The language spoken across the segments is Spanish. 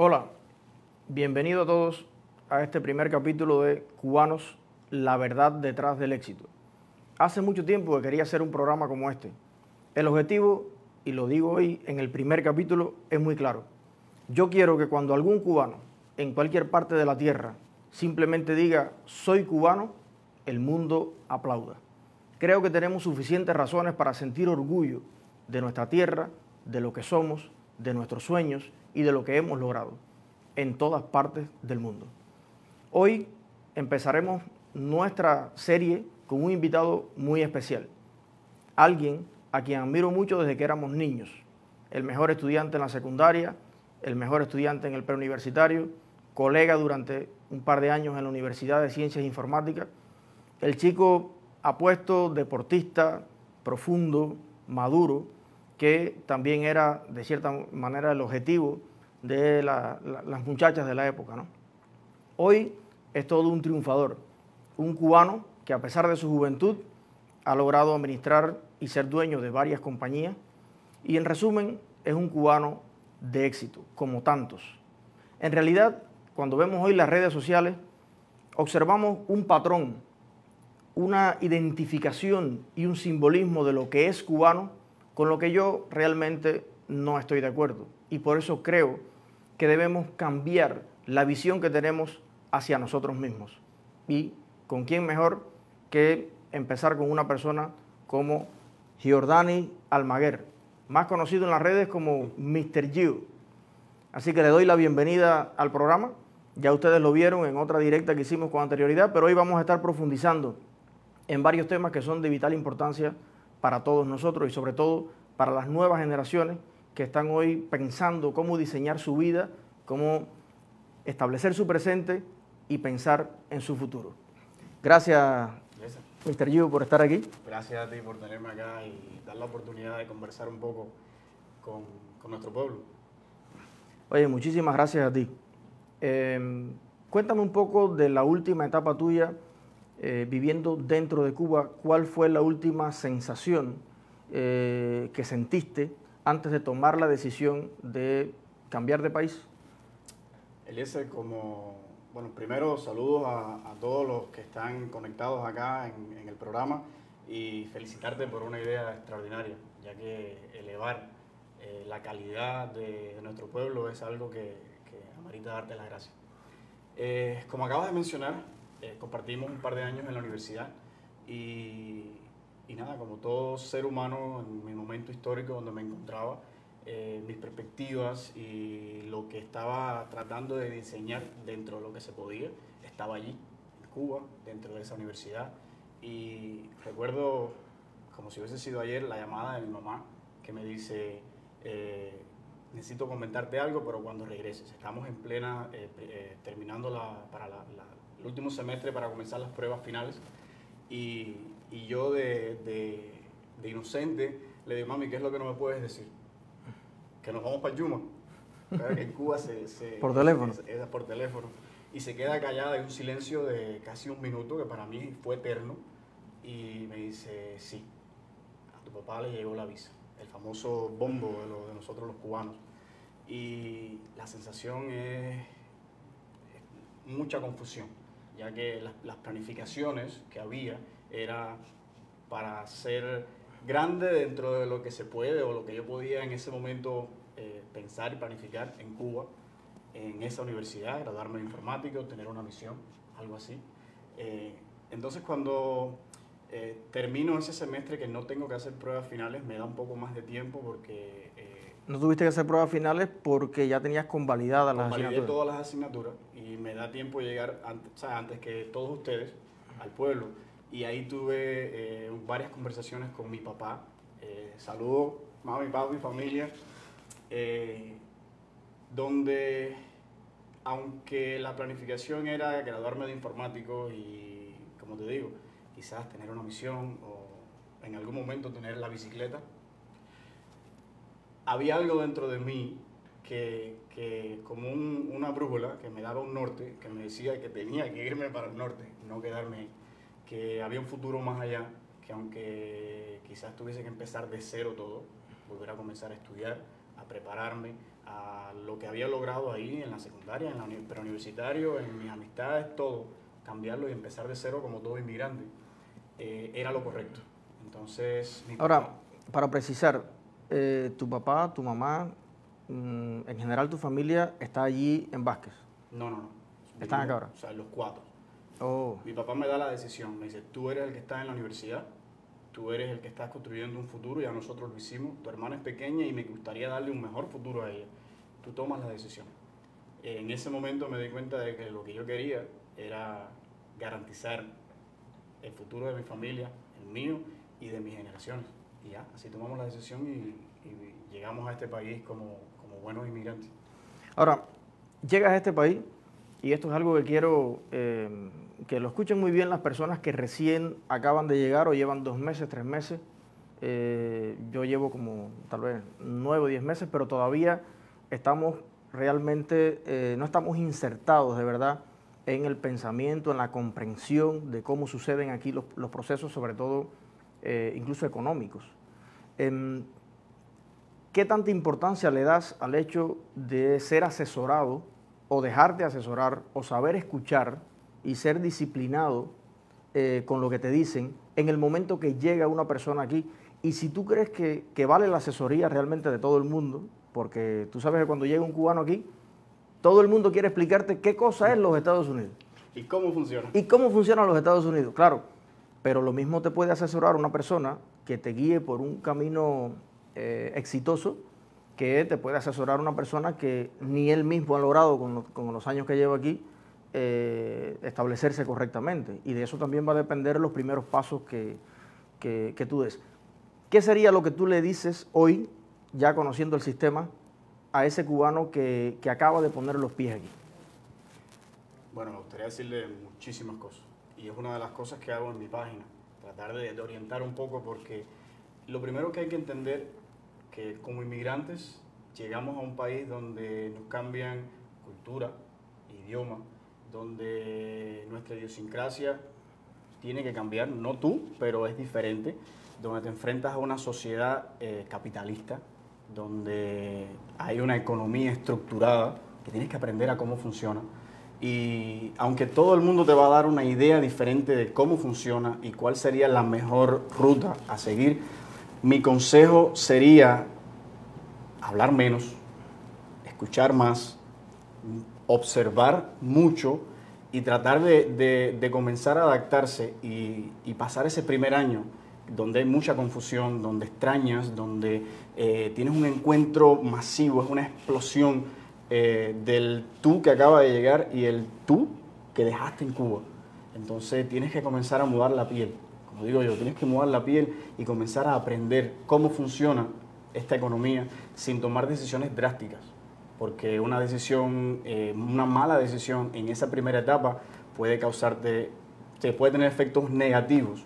Hola, bienvenido a todos a este primer capítulo de Cubanos, la verdad detrás del éxito. Hace mucho tiempo que quería hacer un programa como este. El objetivo, y lo digo hoy en el primer capítulo, es muy claro. Yo quiero que cuando algún cubano en cualquier parte de la tierra simplemente diga soy cubano, el mundo aplauda. Creo que tenemos suficientes razones para sentir orgullo de nuestra tierra, de lo que somos, de nuestros sueños y de lo que hemos logrado en todas partes del mundo. Hoy empezaremos nuestra serie con un invitado muy especial, alguien a quien admiro mucho desde que éramos niños, el mejor estudiante en la secundaria, el mejor estudiante en el preuniversitario, colega durante un par de años en la Universidad de Ciencias Informáticas, el chico apuesto, deportista, profundo, maduro, que también era de cierta manera el objetivo de las muchachas de la época. ¿no? Hoy es todo un triunfador, un cubano que a pesar de su juventud ha logrado administrar y ser dueño de varias compañías y en resumen es un cubano de éxito, como tantos. En realidad, cuando vemos hoy las redes sociales, observamos un patrón, una identificación y un simbolismo de lo que es cubano con lo que yo realmente no estoy de acuerdo. Y por eso creo que debemos cambiar la visión que tenemos hacia nosotros mismos. ¿Y con quién mejor que empezar con una persona como Giordani Almaguer, más conocido en las redes como Mr. Gio. Así que le doy la bienvenida al programa. Ya ustedes lo vieron en otra directa que hicimos con anterioridad, pero hoy vamos a estar profundizando en varios temas que son de vital importancia para todos nosotros y sobre todo para las nuevas generaciones que están hoy pensando cómo diseñar su vida, cómo establecer su presente y pensar en su futuro. Gracias, Mr. Yu, por estar aquí. Gracias a ti por tenerme acá y dar la oportunidad de conversar un poco con, nuestro pueblo. Oye, muchísimas gracias a ti. Em, cuéntame un poco de la última etapa tuya eh, viviendo dentro de Cuba. ¿Cuál fue la última sensación eh, que sentiste antes de tomar la decisión de cambiar de país? Eliezer, como bueno, primero saludos a, todos los que están conectados acá en, el programa y felicitarte por una idea extraordinaria, ya que elevar eh, la calidad de, nuestro pueblo es algo que, que amerita darte las gracias. Eh, como acabas de mencionar, eh, compartimos un par de años en la universidad y, y, nada, como todo ser humano en mi momento histórico donde me encontraba, eh, mis perspectivas y lo que estaba tratando de diseñar dentro de lo que se podía. Estaba allí, en Cuba, dentro de esa universidad. Y recuerdo, como si hubiese sido ayer, la llamada de mi mamá que me dice, eh, necesito comentarte algo, pero cuando regreses. Estamos en plena, eh, terminando la, para el último semestre para comenzar las pruebas finales. Y, y yo de, de, de inocente le digo, mami, ¿qué es lo que no me puedes decir? que nos vamos para Yuma. en Cuba se, por teléfono. Es, por teléfono. Y se queda callada, en un silencio de casi un minuto, que para mí fue eterno. Y me dice, sí, a tu papá le llegó la visa. El famoso bombo de, de nosotros los cubanos. Y la sensación es, mucha confusión, ya que las, las planificaciones que había era para ser grande dentro de lo que se puede o lo que yo podía en ese momento eh, pensar y planificar en Cuba, en esa universidad, graduarme de informático, tener una misión, algo así. Eh, entonces cuando eh, termino ese semestre que no tengo que hacer pruebas finales, me da un poco más de tiempo porque... no tuviste que hacer pruebas finales porque ya tenías convalidadas las asignaturas. todas las asignaturas y me da tiempo llegar antes, antes que todos ustedes al pueblo y ahí tuve eh, varias conversaciones con mi papá. Eh, saludo, mami, papi, familia, eh, donde aunque la planificación era graduarme de informático y, como te digo, quizás tener una misión o en algún momento tener la bicicleta, había algo dentro de mí que, que como una brújula que me daba un norte, que me decía que tenía que irme para el norte, no quedarme que había un futuro más allá, que aunque quizás tuviese que empezar de cero todo, volver a comenzar a estudiar, a prepararme a lo que había logrado ahí en la secundaria, en el preuniversitario, en mis amistades, todo, cambiarlo y empezar de cero como todo inmigrante, eh, era lo correcto. Entonces, Ahora, para precisar, eh, tu papá, tu mamá, mm, en general tu familia está allí en Vázquez. No, no, no. ¿Están acá ahora? O sea, los cuatro. Oh. Mi papá me da la decisión, me dice, tú eres el que está en la universidad, tú eres el que estás construyendo un futuro, ya nosotros lo hicimos, tu hermana es pequeña y me gustaría darle un mejor futuro a ella. Tú tomas la decisión. En ese momento me di cuenta de que lo que yo quería era garantizar el futuro de mi familia, el mío y de mis generaciones. Y ya, así tomamos la decisión y, llegamos a este país como, como buenos inmigrantes. Ahora, llegas a este país y esto es algo que quiero eh, que lo escuchen muy bien las personas que recién acaban de llegar o llevan dos meses, tres meses. Eh, yo llevo como tal vez nueve o diez meses, pero todavía estamos realmente, eh, no estamos insertados de verdad en el pensamiento, en la comprensión de cómo suceden aquí los, procesos, sobre todo incluso económicos. Em, ¿Qué tanta importancia le das al hecho de ser asesorado o dejarte asesorar o saber escuchar y ser disciplinado eh, con lo que te dicen en el momento que llega una persona aquí. Y si tú crees que, vale la asesoría realmente de todo el mundo, porque tú sabes que cuando llega un cubano aquí, todo el mundo quiere explicarte qué cosa es los Estados Unidos. ¿Y cómo funciona? Y cómo funcionan los Estados Unidos, claro. Pero lo mismo te puede asesorar una persona que te guíe por un camino eh, exitoso que te puede asesorar una persona que ni él mismo ha logrado con, los años que lleva aquí eh, establecerse correctamente. Y de eso también va a depender los primeros pasos que, tú des. ¿Qué sería lo que tú le dices hoy, ya conociendo el sistema, a ese cubano que, acaba de poner los pies aquí? Bueno, me gustaría decirle muchísimas cosas. Y es una de las cosas que hago en mi página, tratar de orientar un poco porque lo primero que hay que entender como inmigrantes llegamos a un país donde nos cambian cultura, idioma, donde nuestra idiosincrasia tiene que cambiar, no tú, pero es diferente, donde te enfrentas a una sociedad eh, capitalista, donde hay una economía estructurada, que tienes que aprender a cómo funciona. Y aunque todo el mundo te va a dar una idea diferente de cómo funciona y cuál sería la mejor ruta a seguir, mi consejo sería hablar menos, escuchar más, observar mucho y tratar de, comenzar a adaptarse y, pasar ese primer año donde hay mucha confusión, donde extrañas, donde eh, tienes un encuentro masivo, es una explosión eh, del tú que acaba de llegar y el tú que dejaste en Cuba. Entonces tienes que comenzar a mudar la piel. Como digo yo, tienes que mudar la piel y comenzar a aprender cómo funciona esta economía sin tomar decisiones drásticas, porque una decisión, eh, una mala decisión en esa primera etapa puede causarte, te puede tener efectos negativos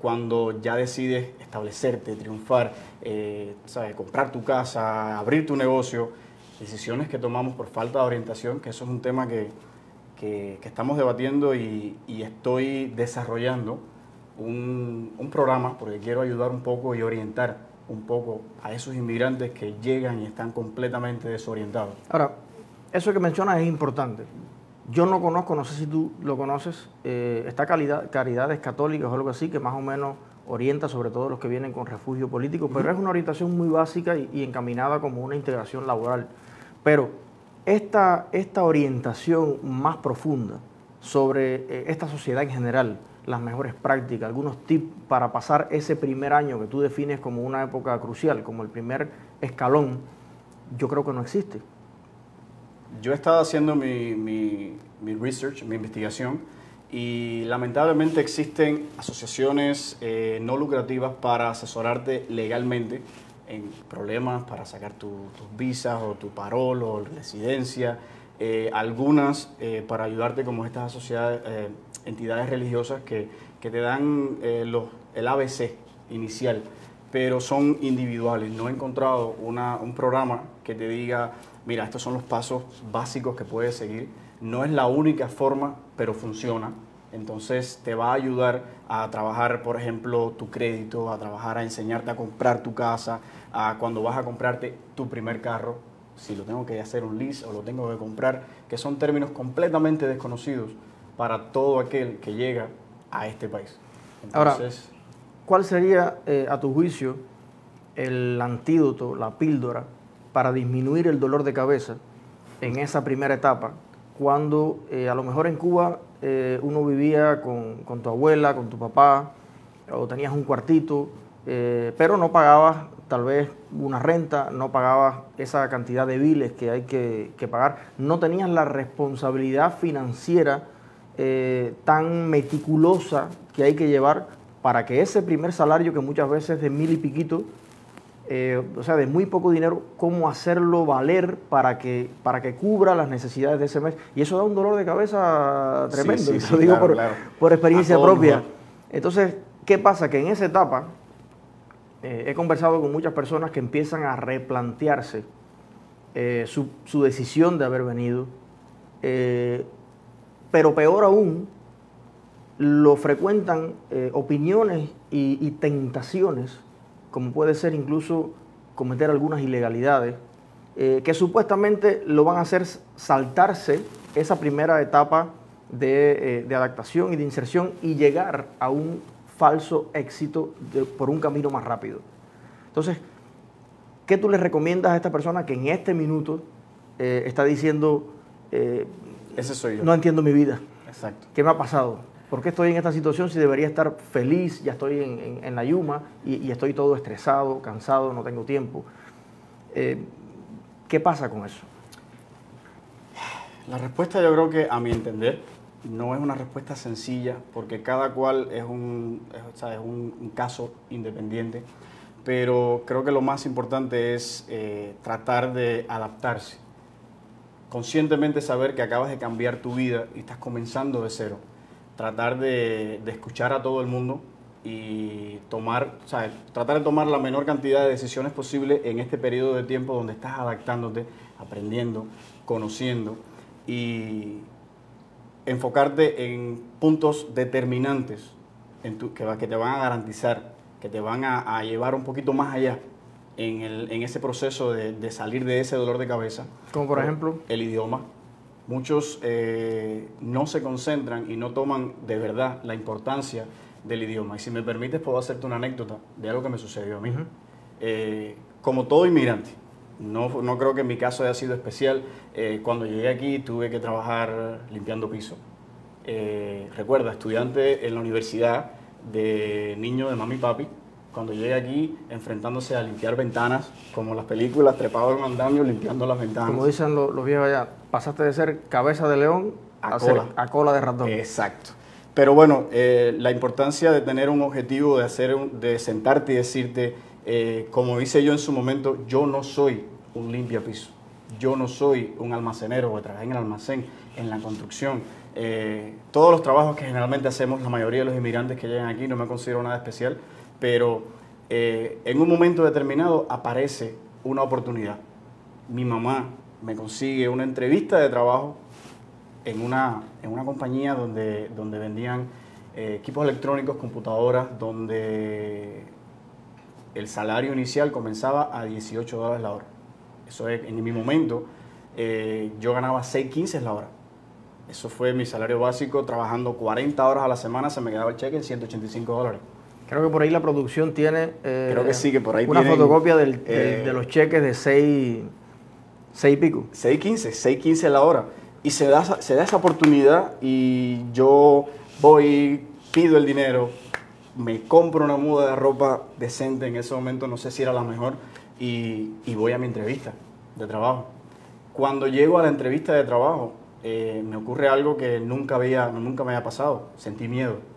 cuando ya decides establecerte, triunfar, eh, comprar tu casa, abrir tu negocio, decisiones que tomamos por falta de orientación, que eso es un tema que, que, estamos debatiendo y, y estoy desarrollando un, programa porque quiero ayudar un poco y orientar un poco a esos inmigrantes que llegan y están completamente desorientados. Ahora, eso que mencionas es importante. Yo no conozco, no sé si tú lo conoces, eh, esta calidad, Caridades Católicas o algo así, que más o menos orienta sobre todo a los que vienen con refugio político, pero es una orientación muy básica y, encaminada como una integración laboral. Pero esta, esta orientación más profunda sobre eh, esta sociedad en general, las mejores prácticas, algunos tips para pasar ese primer año que tú defines como una época crucial, como el primer escalón, yo creo que no existe. Yo he estado haciendo mi, mi, research, mi investigación, y lamentablemente existen asociaciones eh, no lucrativas para asesorarte legalmente en problemas para sacar tus visas o tu parol o residencia, eh, algunas eh, para ayudarte como estas sociedades entidades religiosas que, te dan eh, los, el ABC inicial, pero son individuales. No he encontrado una, un programa que te diga, mira, estos son los pasos básicos que puedes seguir. No es la única forma, pero funciona. Entonces te va a ayudar a trabajar, por ejemplo, tu crédito, a trabajar a enseñarte a comprar tu casa, a cuando vas a comprarte tu primer carro, si lo tengo que hacer un lease o lo tengo que comprar, que son términos completamente desconocidos para todo aquel que llega a este país. Ahora, ¿cuál sería, eh, a tu juicio, el antídoto, la píldora, para disminuir el dolor de cabeza en esa primera etapa, cuando eh, a lo mejor en Cuba eh, uno vivía con, tu abuela, con tu papá, o tenías un cuartito, pero no pagabas tal vez una renta, no pagabas esa cantidad de biles que hay que, que pagar, no tenías la responsabilidad financiera eh, tan meticulosa que hay que llevar para que ese primer salario, que muchas veces es de mil y piquito, eh, o sea, de muy poco dinero, cómo hacerlo valer para que, para que cubra las necesidades de ese mes. Y eso da un dolor de cabeza tremendo, y lo digo por, experiencia propia. Entonces, ¿qué pasa? Que en esa etapa eh, he conversado con muchas personas que empiezan a replantearse su, su, decisión de haber venido pero peor aún, lo frecuentan eh, opiniones y, tentaciones, como puede ser incluso cometer algunas ilegalidades, eh, que supuestamente lo van a hacer saltarse esa primera etapa de, eh, adaptación y de inserción y llegar a un falso éxito por un camino más rápido. Entonces, ¿qué tú le recomiendas a esta persona que en este minuto está diciendo, ese soy yo. No entiendo mi vida. Exacto. ¿Qué me ha pasado? ¿Por qué estoy en esta situación si debería estar feliz? Ya estoy en, la yuma y, estoy todo estresado, cansado, no tengo tiempo. Eh, ¿Qué pasa con eso? La respuesta yo creo que a mi entender no es una respuesta sencilla porque cada cual es un, un, caso independiente, pero creo que lo más importante es eh, tratar de adaptarse conscientemente saber que acabas de cambiar tu vida y estás comenzando de cero. Tratar de, escuchar a todo el mundo y tomar, o sea, tratar de tomar la menor cantidad de decisiones posible en este periodo de tiempo donde estás adaptándote, aprendiendo, conociendo y enfocarte en puntos determinantes en tu, que, que, te van a garantizar, que te van a, a llevar un poquito más allá en, el, en ese proceso de, de, salir de ese dolor de cabeza. Como por ejemplo. El idioma. Muchos eh, no se concentran y no toman de verdad la importancia del idioma. Y si me permites, puedo hacerte una anécdota de algo que me sucedió a mí. Eh, como todo inmigrante, no, no, creo que en mi caso haya sido especial. Eh, cuando llegué aquí tuve que trabajar limpiando piso. recuerda, estudiante en la universidad de niño de mami y papi, cuando llegué aquí enfrentándose a limpiar ventanas, como las películas, trepado en andamio limpiando las ventanas. Como dicen los, viejos allá, pasaste de ser cabeza de león a, cola. a cola de ratón. Exacto. Pero bueno, eh, la importancia de tener un objetivo, de, hacer de sentarte y decirte, eh, como hice yo en su momento, yo no soy un limpia piso, yo no soy un almacenero que trabajé en el almacén, en la construcción. Eh, todos los trabajos que generalmente hacemos la mayoría de los inmigrantes que llegan aquí, no me considero nada especial, pero eh, en un momento determinado aparece una oportunidad. Mi mamá me consigue una entrevista de trabajo en una, en una compañía donde, donde vendían eh, equipos electrónicos, computadoras, donde el salario inicial comenzaba a 18 dólares la hora. Eso es, en mi momento, eh, yo ganaba 6.15 la hora. Eso fue mi salario básico, trabajando 40 horas a la semana, se me quedaba el cheque en 185 dólares. Creo que por ahí la producción tiene eh, Creo que sí, que por ahí una fotocopia eh, de los cheques de 6 seis y pico. 6.15, 6.15 la hora. Y se da, se da esa oportunidad y yo voy, pido el dinero, me compro una muda de ropa decente en ese momento, no sé si era la mejor, y, voy a mi entrevista de trabajo. Cuando llego a la entrevista de trabajo, eh, me ocurre algo que nunca, había, nunca me había pasado, sentí miedo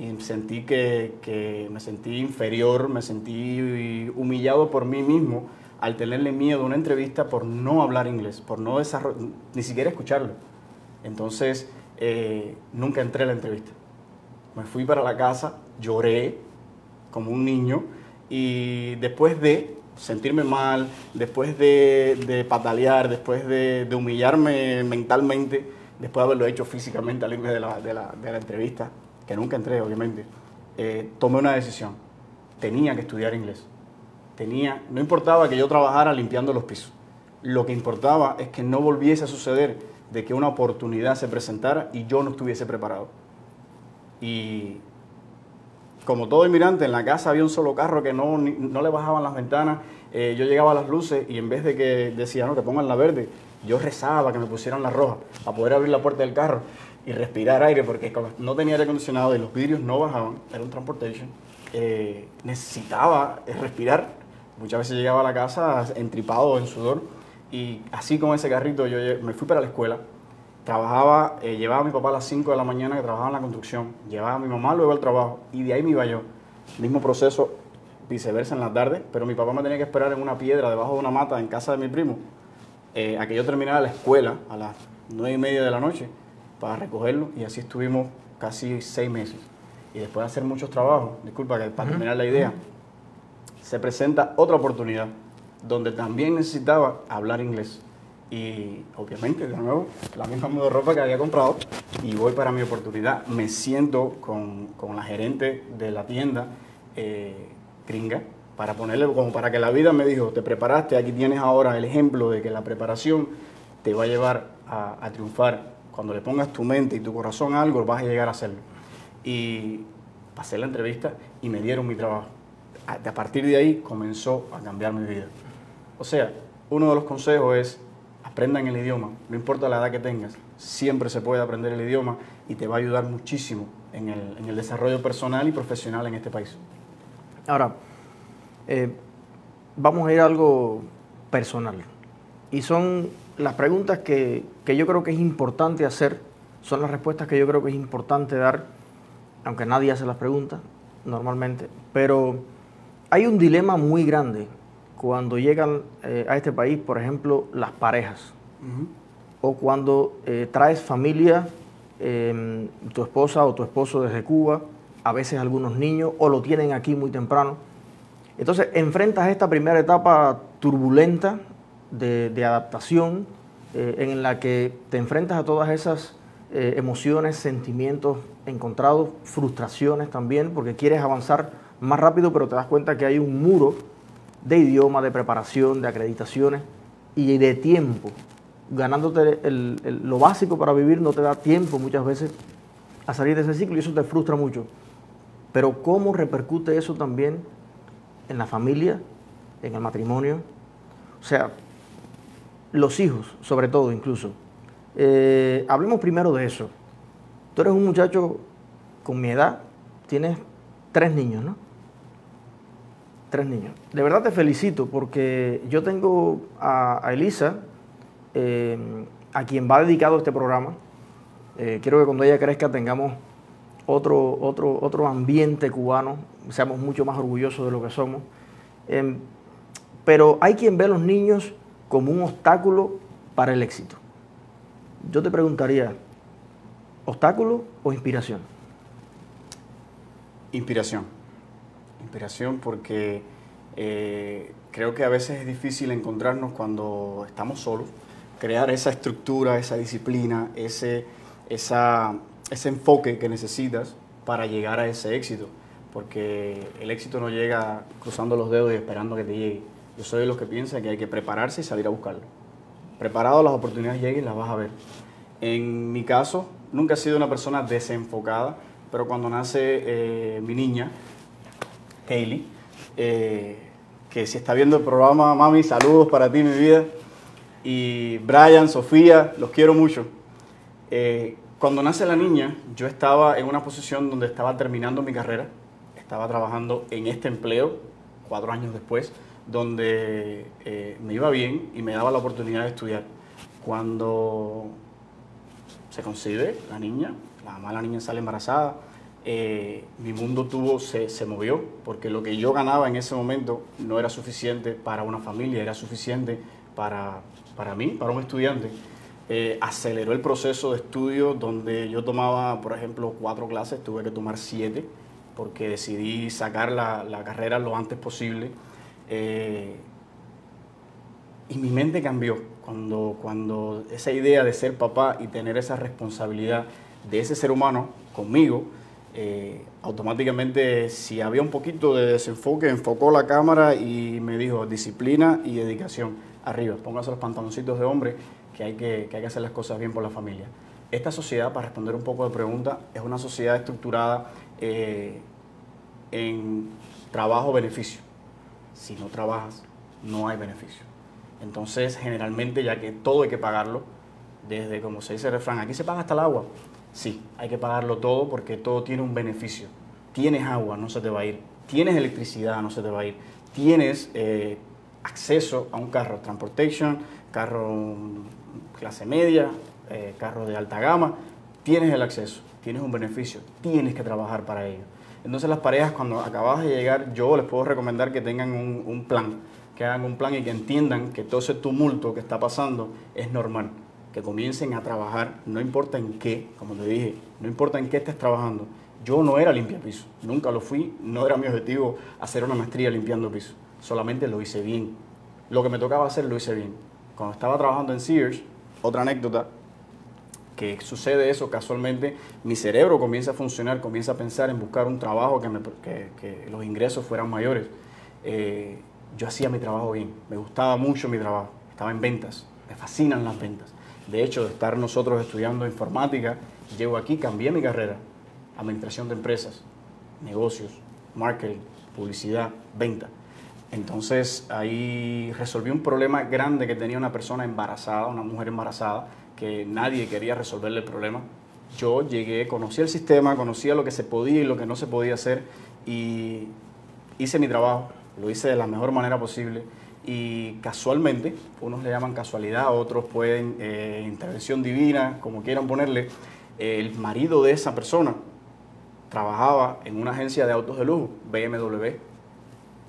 y sentí que, me sentí inferior, me sentí humillado por mí mismo al tenerle miedo a una entrevista por no hablar inglés, por no ni siquiera escucharlo. Entonces, eh, nunca entré a la entrevista. Me fui para la casa, lloré como un niño y después de sentirme mal, después de, patalear, después de, de humillarme mentalmente, después de haberlo hecho físicamente al irme de la, de la, de la entrevista, que nunca entré, obviamente, eh, tomé una decisión. Tenía que estudiar inglés. Tenía, no importaba que yo trabajara limpiando los pisos. Lo que importaba es que no volviese a suceder de que una oportunidad se presentara y yo no estuviese preparado. Y como todo inmigrante, en la casa había un solo carro que no, no le bajaban las ventanas. Eh, yo llegaba a las luces y en vez de que decía, no, que pongan la verde, yo rezaba que me pusieran la roja para poder abrir la puerta del carro y respirar aire, porque no tenía aire acondicionado y los vidrios no bajaban, era un transportation, eh, necesitaba respirar. Muchas veces llegaba a la casa entripado en sudor y así con ese carrito yo me fui para la escuela. Trabajaba, eh, llevaba a mi papá a las 5 de la mañana que trabajaba en la construcción, llevaba a mi mamá luego al trabajo y de ahí me iba yo. Mismo proceso, viceversa en la tarde, pero mi papá me tenía que esperar en una piedra debajo de una mata en casa de mi primo eh, a que yo terminara la escuela a las 9 y media de la noche para recogerlo y así estuvimos casi seis meses. Y después de hacer muchos trabajos, disculpa que para terminar la idea, se presenta otra oportunidad donde también necesitaba hablar inglés. Y obviamente, de nuevo, la misma modo de ropa que había comprado y voy para mi oportunidad. Me siento con, con la gerente de la tienda eh, gringa para ponerle como para que la vida me dijo, te preparaste, aquí tienes ahora el ejemplo de que la preparación te va a llevar a, a triunfar cuando le pongas tu mente y tu corazón a algo, vas a llegar a hacerlo. Y pasé la entrevista y me dieron mi trabajo. A partir de ahí comenzó a cambiar mi vida. O sea, uno de los consejos es aprendan el idioma, no importa la edad que tengas, siempre se puede aprender el idioma y te va a ayudar muchísimo en el, desarrollo personal y profesional en este país. Ahora, eh, vamos a ir a algo personal. Y son las preguntas que, que, yo creo que es importante hacer, son las respuestas que yo creo que es importante dar, aunque nadie hace las preguntas normalmente, pero hay un dilema muy grande cuando llegan eh, a este país, por ejemplo, las parejas, uh -huh. o cuando eh, traes familia, eh, tu esposa o tu esposo desde Cuba, a veces algunos niños, o lo tienen aquí muy temprano. Entonces, enfrentas esta primera etapa turbulenta de, adaptación eh, en la que te enfrentas a todas esas eh, emociones, sentimientos encontrados, frustraciones también, porque quieres avanzar más rápido, pero te das cuenta que hay un muro de idioma, de preparación, de acreditaciones y de tiempo. Ganándote lo básico para vivir no te da tiempo muchas veces a salir de ese ciclo y eso te frustra mucho. Pero ¿cómo repercute eso también en la familia, en el matrimonio? O sea, los hijos, sobre todo incluso. Eh, hablemos primero de eso. Tú eres un muchacho con mi edad, tienes tres niños, ¿no? Tres niños. De verdad te felicito porque yo tengo a, Elisa, eh, a quien va dedicado este programa. Eh, quiero que cuando ella crezca tengamos otro, otro, otro ambiente cubano, seamos mucho más orgullosos de lo que somos. Eh, pero hay quien ve a los niños como un obstáculo para el éxito. Yo te preguntaría, ¿obstáculo o inspiración? Inspiración. Inspiración porque eh, creo que a veces es difícil encontrarnos cuando estamos solos, crear esa estructura, esa disciplina, ese, esa, ese enfoque que necesitas para llegar a ese éxito. Porque el éxito no llega cruzando los dedos y esperando que te llegue. Yo soy de los que piensa que hay que prepararse y salir a buscarlo. Preparado, las oportunidades lleguen y las vas a ver. En mi caso, nunca he sido una persona desenfocada, pero cuando nace eh, mi niña, Hailey, eh, que si está viendo el programa, mami, saludos para ti, mi vida. Y Brian, Sofía, los quiero mucho. Eh, cuando nace la niña, yo estaba en una posición donde estaba terminando mi carrera, estaba trabajando en este empleo, cuatro años después, donde eh, me iba bien y me daba la oportunidad de estudiar. Cuando se concibe la niña, la mamá de la niña sale embarazada, eh, mi mundo tuvo, se, se, movió, porque lo que yo ganaba en ese momento no era suficiente para una familia, era suficiente para, para mí, para un estudiante. Eh, aceleró el proceso de estudio donde yo tomaba, por ejemplo, cuatro clases, tuve que tomar siete, porque decidí sacar la, la carrera lo antes posible. Eh, y mi mente cambió cuando, cuando esa idea de ser papá y tener esa responsabilidad de ese ser humano conmigo, eh, automáticamente si había un poquito de desenfoque, enfocó la cámara y me dijo disciplina y dedicación. Arriba, póngase los pantaloncitos de hombre, que hay que, que hay que hacer las cosas bien por la familia. Esta sociedad, para responder un poco de pregunta, es una sociedad estructurada eh, en trabajo-beneficio. Si no trabajas, no hay beneficio. Entonces, generalmente, ya que todo hay que pagarlo, desde como se dice el refrán, aquí se paga hasta el agua. Sí, hay que pagarlo todo porque todo tiene un beneficio. Tienes agua, no se te va a ir. Tienes electricidad, no se te va a ir. Tienes eh, acceso a un carro transportation, carro clase media, eh, carro de alta gama. Tienes el acceso, tienes un beneficio, tienes que trabajar para ello. Entonces las parejas cuando acabas de llegar, yo les puedo recomendar que tengan un, plan, que hagan un plan y que entiendan que todo ese tumulto que está pasando es normal que comiencen a trabajar, no importa en qué, como te dije, no importa en qué estés trabajando. Yo no era limpiapiso, nunca lo fui, no era mi objetivo hacer una maestría limpiando piso, solamente lo hice bien. Lo que me tocaba hacer lo hice bien. Cuando estaba trabajando en Sears, otra anécdota, que sucede eso casualmente, mi cerebro comienza a funcionar, comienza a pensar en buscar un trabajo que, los ingresos fueran mayores. Eh, yo hacía mi trabajo bien, me gustaba mucho mi trabajo, estaba en ventas, me fascinan las ventas. De hecho, de estar nosotros estudiando informática, llego aquí, cambié mi carrera. Administración de empresas, negocios, marketing, publicidad, venta. Entonces ahí resolví un problema grande que tenía una persona embarazada, una mujer embarazada, que nadie quería resolverle el problema. Yo llegué, conocí el sistema, conocía lo que se podía y lo que no se podía hacer y hice mi trabajo, lo hice de la mejor manera posible y casualmente, unos le llaman casualidad, otros pueden eh, intervención divina, como quieran ponerle, el marido de esa persona trabajaba en una agencia de autos de lujo, BMW.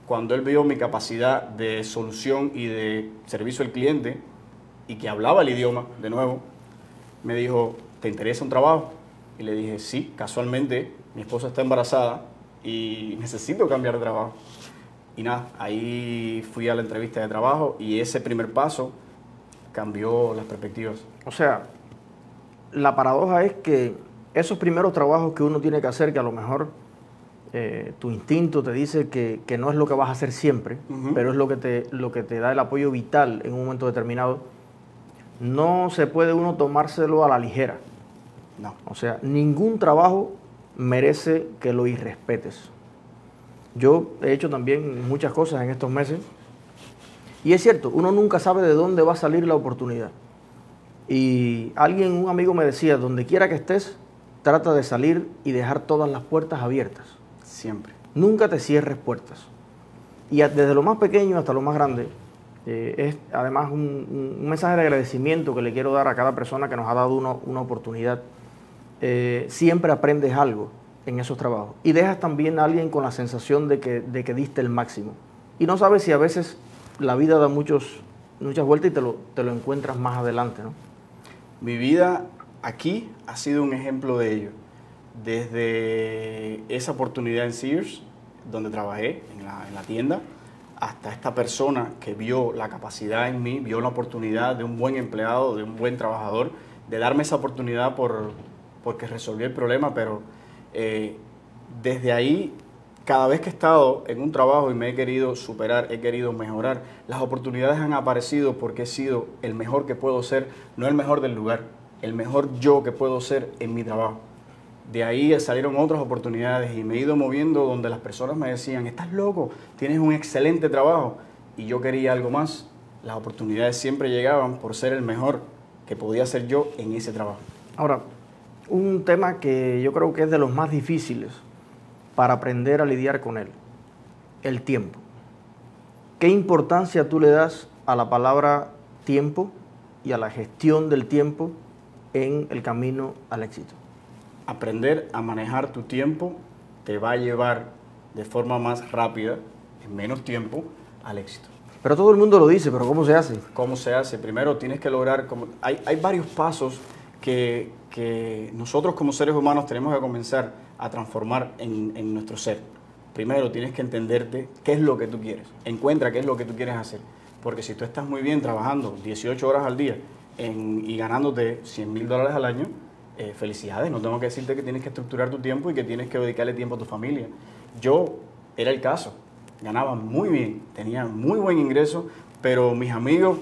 Cuando él vio mi capacidad de solución y de servicio al cliente y que hablaba el idioma de nuevo, me dijo, ¿te interesa un trabajo? Y le dije, sí, casualmente mi esposa está embarazada y necesito cambiar de trabajo. Y nada, ahí fui a la entrevista de trabajo y ese primer paso cambió las perspectivas. O sea, la paradoja es que esos primeros trabajos que uno tiene que hacer, que a lo mejor eh, tu instinto te dice que, no es lo que vas a hacer siempre, pero es lo que, te, lo que te da el apoyo vital en un momento determinado, no se puede uno tomárselo a la ligera. No. O sea, ningún trabajo merece que lo irrespetes. Yo he hecho también muchas cosas en estos meses y es cierto, uno nunca sabe de dónde va a salir la oportunidad. Y alguien, un amigo me decía, donde quiera que estés, trata de salir y dejar todas las puertas abiertas. Siempre. Nunca te cierres puertas. Y desde lo más pequeño hasta lo más grande, eh, es además un, mensaje de agradecimiento que le quiero dar a cada persona que nos ha dado una, oportunidad. Eh, siempre aprendes algo en esos trabajos. Y dejas también a alguien con la sensación de que, diste el máximo. Y no sabes si a veces la vida da muchos, muchas vueltas y te lo, encuentras más adelante. ¿no? Mi vida aquí ha sido un ejemplo de ello. Desde esa oportunidad en Sears, donde trabajé en la tienda, hasta esta persona que vio la capacidad en mí, vio la oportunidad de un buen empleado, de un buen trabajador, de darme esa oportunidad por, porque resolví el problema, pero eh, desde ahí, cada vez que he estado en un trabajo y me he querido superar, he querido mejorar, las oportunidades han aparecido porque he sido el mejor que puedo ser, no el mejor del lugar, el mejor yo que puedo ser en mi trabajo. De ahí salieron otras oportunidades y me he ido moviendo donde las personas me decían, estás loco, tienes un excelente trabajo y yo quería algo más. Las oportunidades siempre llegaban por ser el mejor que podía ser yo en ese trabajo. Ahora, un tema que yo creo que es de los más difíciles para aprender a lidiar con él, el tiempo. ¿Qué importancia tú le das a la palabra tiempo y a la gestión del tiempo en el camino al éxito? Aprender a manejar tu tiempo te va a llevar de forma más rápida, en menos tiempo, al éxito. Pero todo el mundo lo dice, pero ¿cómo se hace? ¿Cómo se hace? Primero tienes que lograr, como, hay, hay varios pasos que, que nosotros como seres humanos tenemos que comenzar a transformar en, nuestro ser. Primero tienes que entenderte qué es lo que tú quieres. Encuentra qué es lo que tú quieres hacer. Porque si tú estás muy bien trabajando 18 horas al día y ganándote 100 mil dólares al año, eh, felicidades. No tengo que decirte que tienes que estructurar tu tiempo y que tienes que dedicarle tiempo a tu familia. Yo era el caso. Ganaba muy bien, tenía muy buen ingreso, pero mis amigos,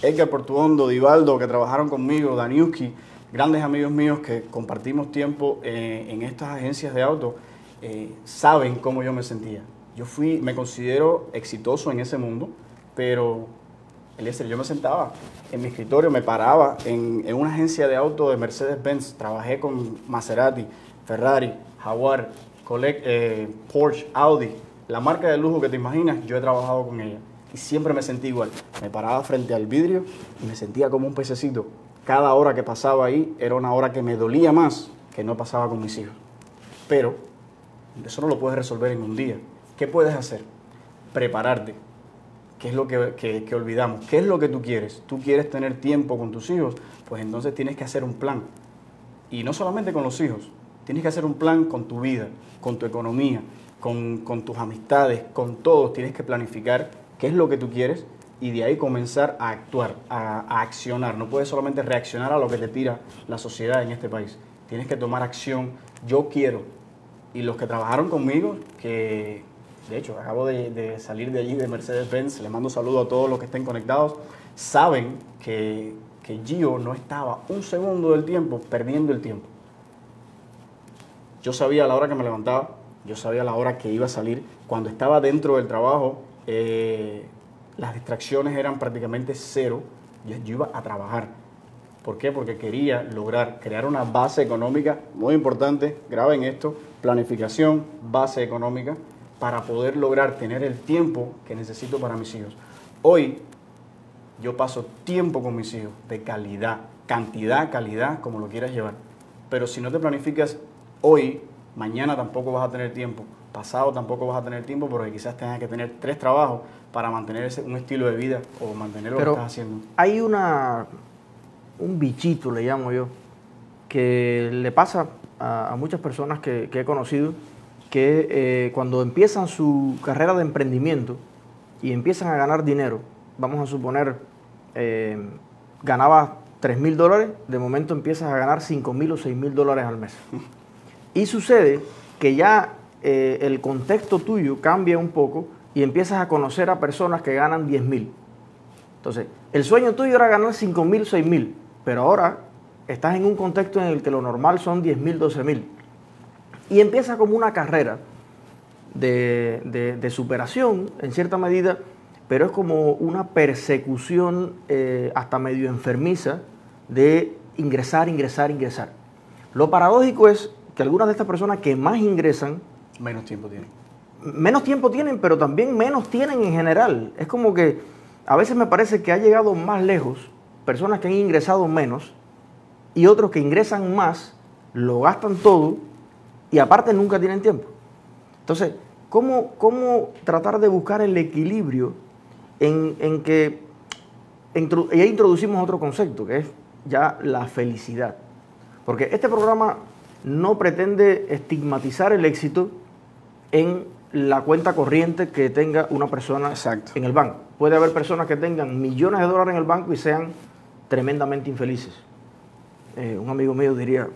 Edgar Portuondo, Divaldo, que trabajaron conmigo, Daniuski, grandes amigos míos que compartimos tiempo eh, en estas agencias de auto, eh, saben cómo yo me sentía. Yo fui, me considero exitoso en ese mundo, pero Eliezer, yo me sentaba en mi escritorio, me paraba en, una agencia de auto de Mercedes-Benz, trabajé con Maserati, Ferrari, Jaguar, eh, Porsche, Audi, la marca de lujo que te imaginas, yo he trabajado con ella y siempre me sentí igual. Me paraba frente al vidrio y me sentía como un pececito. Cada hora que pasaba ahí era una hora que me dolía más que no pasaba con mis hijos. Pero eso no lo puedes resolver en un día. ¿Qué puedes hacer? Prepararte. ¿Qué es lo que, que, olvidamos? ¿Qué es lo que tú quieres? ¿Tú quieres tener tiempo con tus hijos? Pues entonces tienes que hacer un plan. Y no solamente con los hijos, tienes que hacer un plan con tu vida, con tu economía, con, con tus amistades, con todos. Tienes que planificar qué es lo que tú quieres y de ahí comenzar a actuar, a, a, accionar. No puedes solamente reaccionar a lo que te tira la sociedad en este país. Tienes que tomar acción. Yo quiero. Y los que trabajaron conmigo, que de hecho, acabo de, salir de allí de Mercedes-Benz, le mando saludo a todos los que estén conectados, saben que, que Gio no estaba un segundo del tiempo perdiendo el tiempo. Yo sabía la hora que me levantaba, yo sabía la hora que iba a salir. Cuando estaba dentro del trabajo, eh, las distracciones eran prácticamente cero. Yo, yo iba a trabajar. ¿Por qué? Porque quería lograr crear una base económica muy importante. Graben esto: planificación, base económica para poder lograr tener el tiempo que necesito para mis hijos. Hoy yo paso tiempo con mis hijos de calidad, cantidad, calidad, como lo quieras llevar. Pero si no te planificas hoy, mañana tampoco vas a tener tiempo, pasado tampoco vas a tener tiempo, porque quizás tengas que tener tres trabajos para mantener ese, un estilo de vida o mantener lo que estás haciendo. Hay una, un bichito, le llamo yo, que le pasa a, muchas personas que he conocido que eh, cuando empiezan su carrera de emprendimiento y empiezan a ganar dinero, vamos a suponer, eh, ganabas 3 mil dólares, de momento empiezas a ganar 5 mil o 6 mil dólares al mes. Y sucede que ya eh, el contexto tuyo cambia un poco y empiezas a conocer a personas que ganan 10 mil. Entonces, el sueño tuyo era ganar 5 mil, 6 mil, pero ahora estás en un contexto en el que lo normal son 10 mil, 12 mil. Y empieza como una carrera de, superación, en cierta medida, pero es como una persecución eh, hasta medio enfermiza de ingresar, ingresar, ingresar. Lo paradójico es que algunas de estas personas que más ingresan... Menos tiempo tienen. Menos tiempo tienen, pero también menos tienen en general. Es como que a veces me parece que ha llegado más lejos personas que han ingresado menos y otros que ingresan más, lo gastan todo y aparte nunca tienen tiempo. Entonces, ¿cómo, cómo tratar de buscar el equilibrio en, que y ahí introducimos otro concepto, que es ya la felicidad? Porque este programa no pretende estigmatizar el éxito en la cuenta corriente que tenga una persona en el banco. Puede haber personas que tengan millones de dólares en el banco y sean tremendamente infelices. Eh, un amigo mío diría,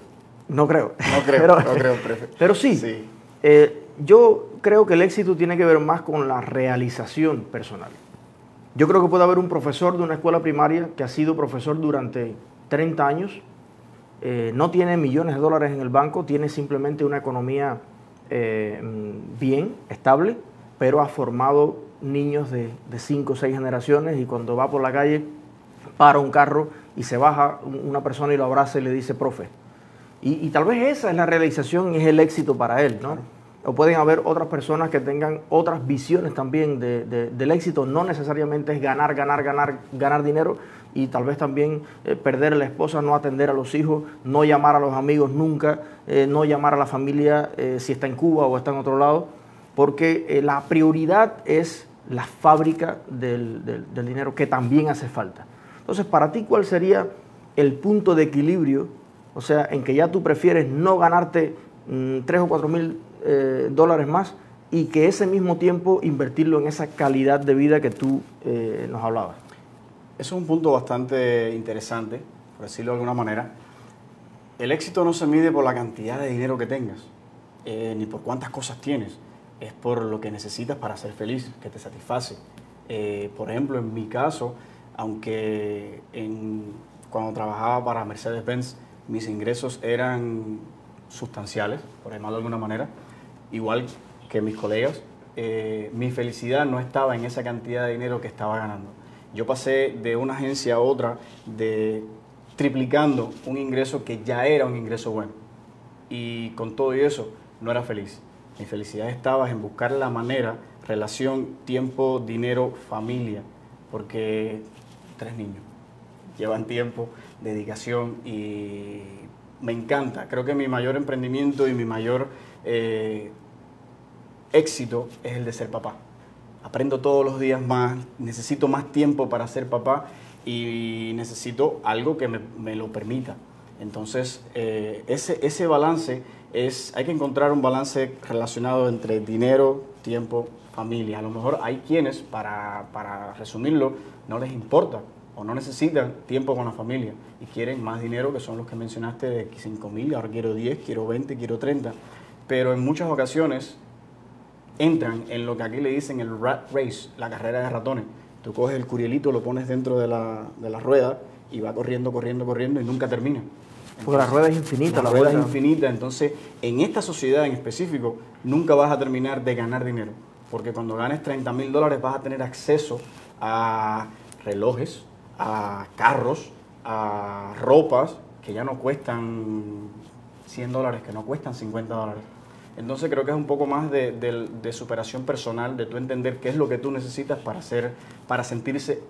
no creo. No creo, pero, no creo. Pero sí, eh, yo creo que el éxito tiene que ver más con la realización personal. Yo creo que puede haber un profesor de una escuela primaria que ha sido profesor durante 30 años, eh, no tiene millones de dólares en el banco, tiene simplemente una economía eh, bien, estable, pero ha formado niños de 5 o 6 generaciones y cuando va por la calle para un carro y se baja una persona y lo abraza y le dice, profe, y, tal vez esa es la realización y es el éxito para él, ¿no? O pueden haber otras personas que tengan otras visiones también del éxito. No necesariamente es ganar, ganar, ganar, ganar dinero y tal vez también eh, perder a la esposa, no atender a los hijos, no llamar a los amigos nunca, eh, no llamar a la familia eh, si está en Cuba o está en otro lado, porque la prioridad es la fábrica del dinero que también hace falta. Entonces, para ti, ¿cuál sería el punto de equilibrio o sea, en que ya tú prefieres no ganarte 3 mm, o 4 mil eh, dólares más y que ese mismo tiempo invertirlo en esa calidad de vida que tú eh, nos hablabas. Eso es un punto bastante interesante, por decirlo de alguna manera. El éxito no se mide por la cantidad de dinero que tengas, eh, ni por cuántas cosas tienes, es por lo que necesitas para ser feliz, que te satisface. Eh, por ejemplo, en mi caso, aunque cuando trabajaba para Mercedes-Benz mis ingresos eran sustanciales, por llamarlo de alguna manera, igual que mis colegas, eh, mi felicidad no estaba en esa cantidad de dinero que estaba ganando. Yo pasé de una agencia a otra triplicando un ingreso que ya era un ingreso bueno. Y con todo eso no era feliz. Mi felicidad estaba en buscar la manera, relación, tiempo, dinero, familia, porque tres niños llevan tiempo, dedicación y me encanta. Creo que mi mayor emprendimiento y mi mayor eh, éxito es el de ser papá. Aprendo todos los días más, necesito más tiempo para ser papá y necesito algo que me, lo permita. Entonces, eh, ese, ese balance es, hay que encontrar un balance relacionado entre dinero, tiempo, familia. A lo mejor hay quienes, para, para resumirlo, no les importa o no necesitan tiempo con la familia y quieren más dinero, que son los que mencionaste de 5 mil, ahora quiero 10, quiero 20, quiero 30. Pero en muchas ocasiones entran en lo que aquí le dicen el rat race, la carrera de ratones. Tú coges el curielito, lo pones dentro de la, de la rueda y va corriendo, corriendo, corriendo y nunca termina. Porque la rueda es infinita. La, rueda es infinita, entonces en esta sociedad en específico nunca vas a terminar de ganar dinero. Porque cuando ganes 30 mil dólares vas a tener acceso a relojes, a carros, a ropas que ya no cuestan 100 dólares, que no cuestan 50 dólares. Entonces creo que es un poco más de, superación personal, de tú entender qué es lo que tú necesitas para hacer, para sentirse,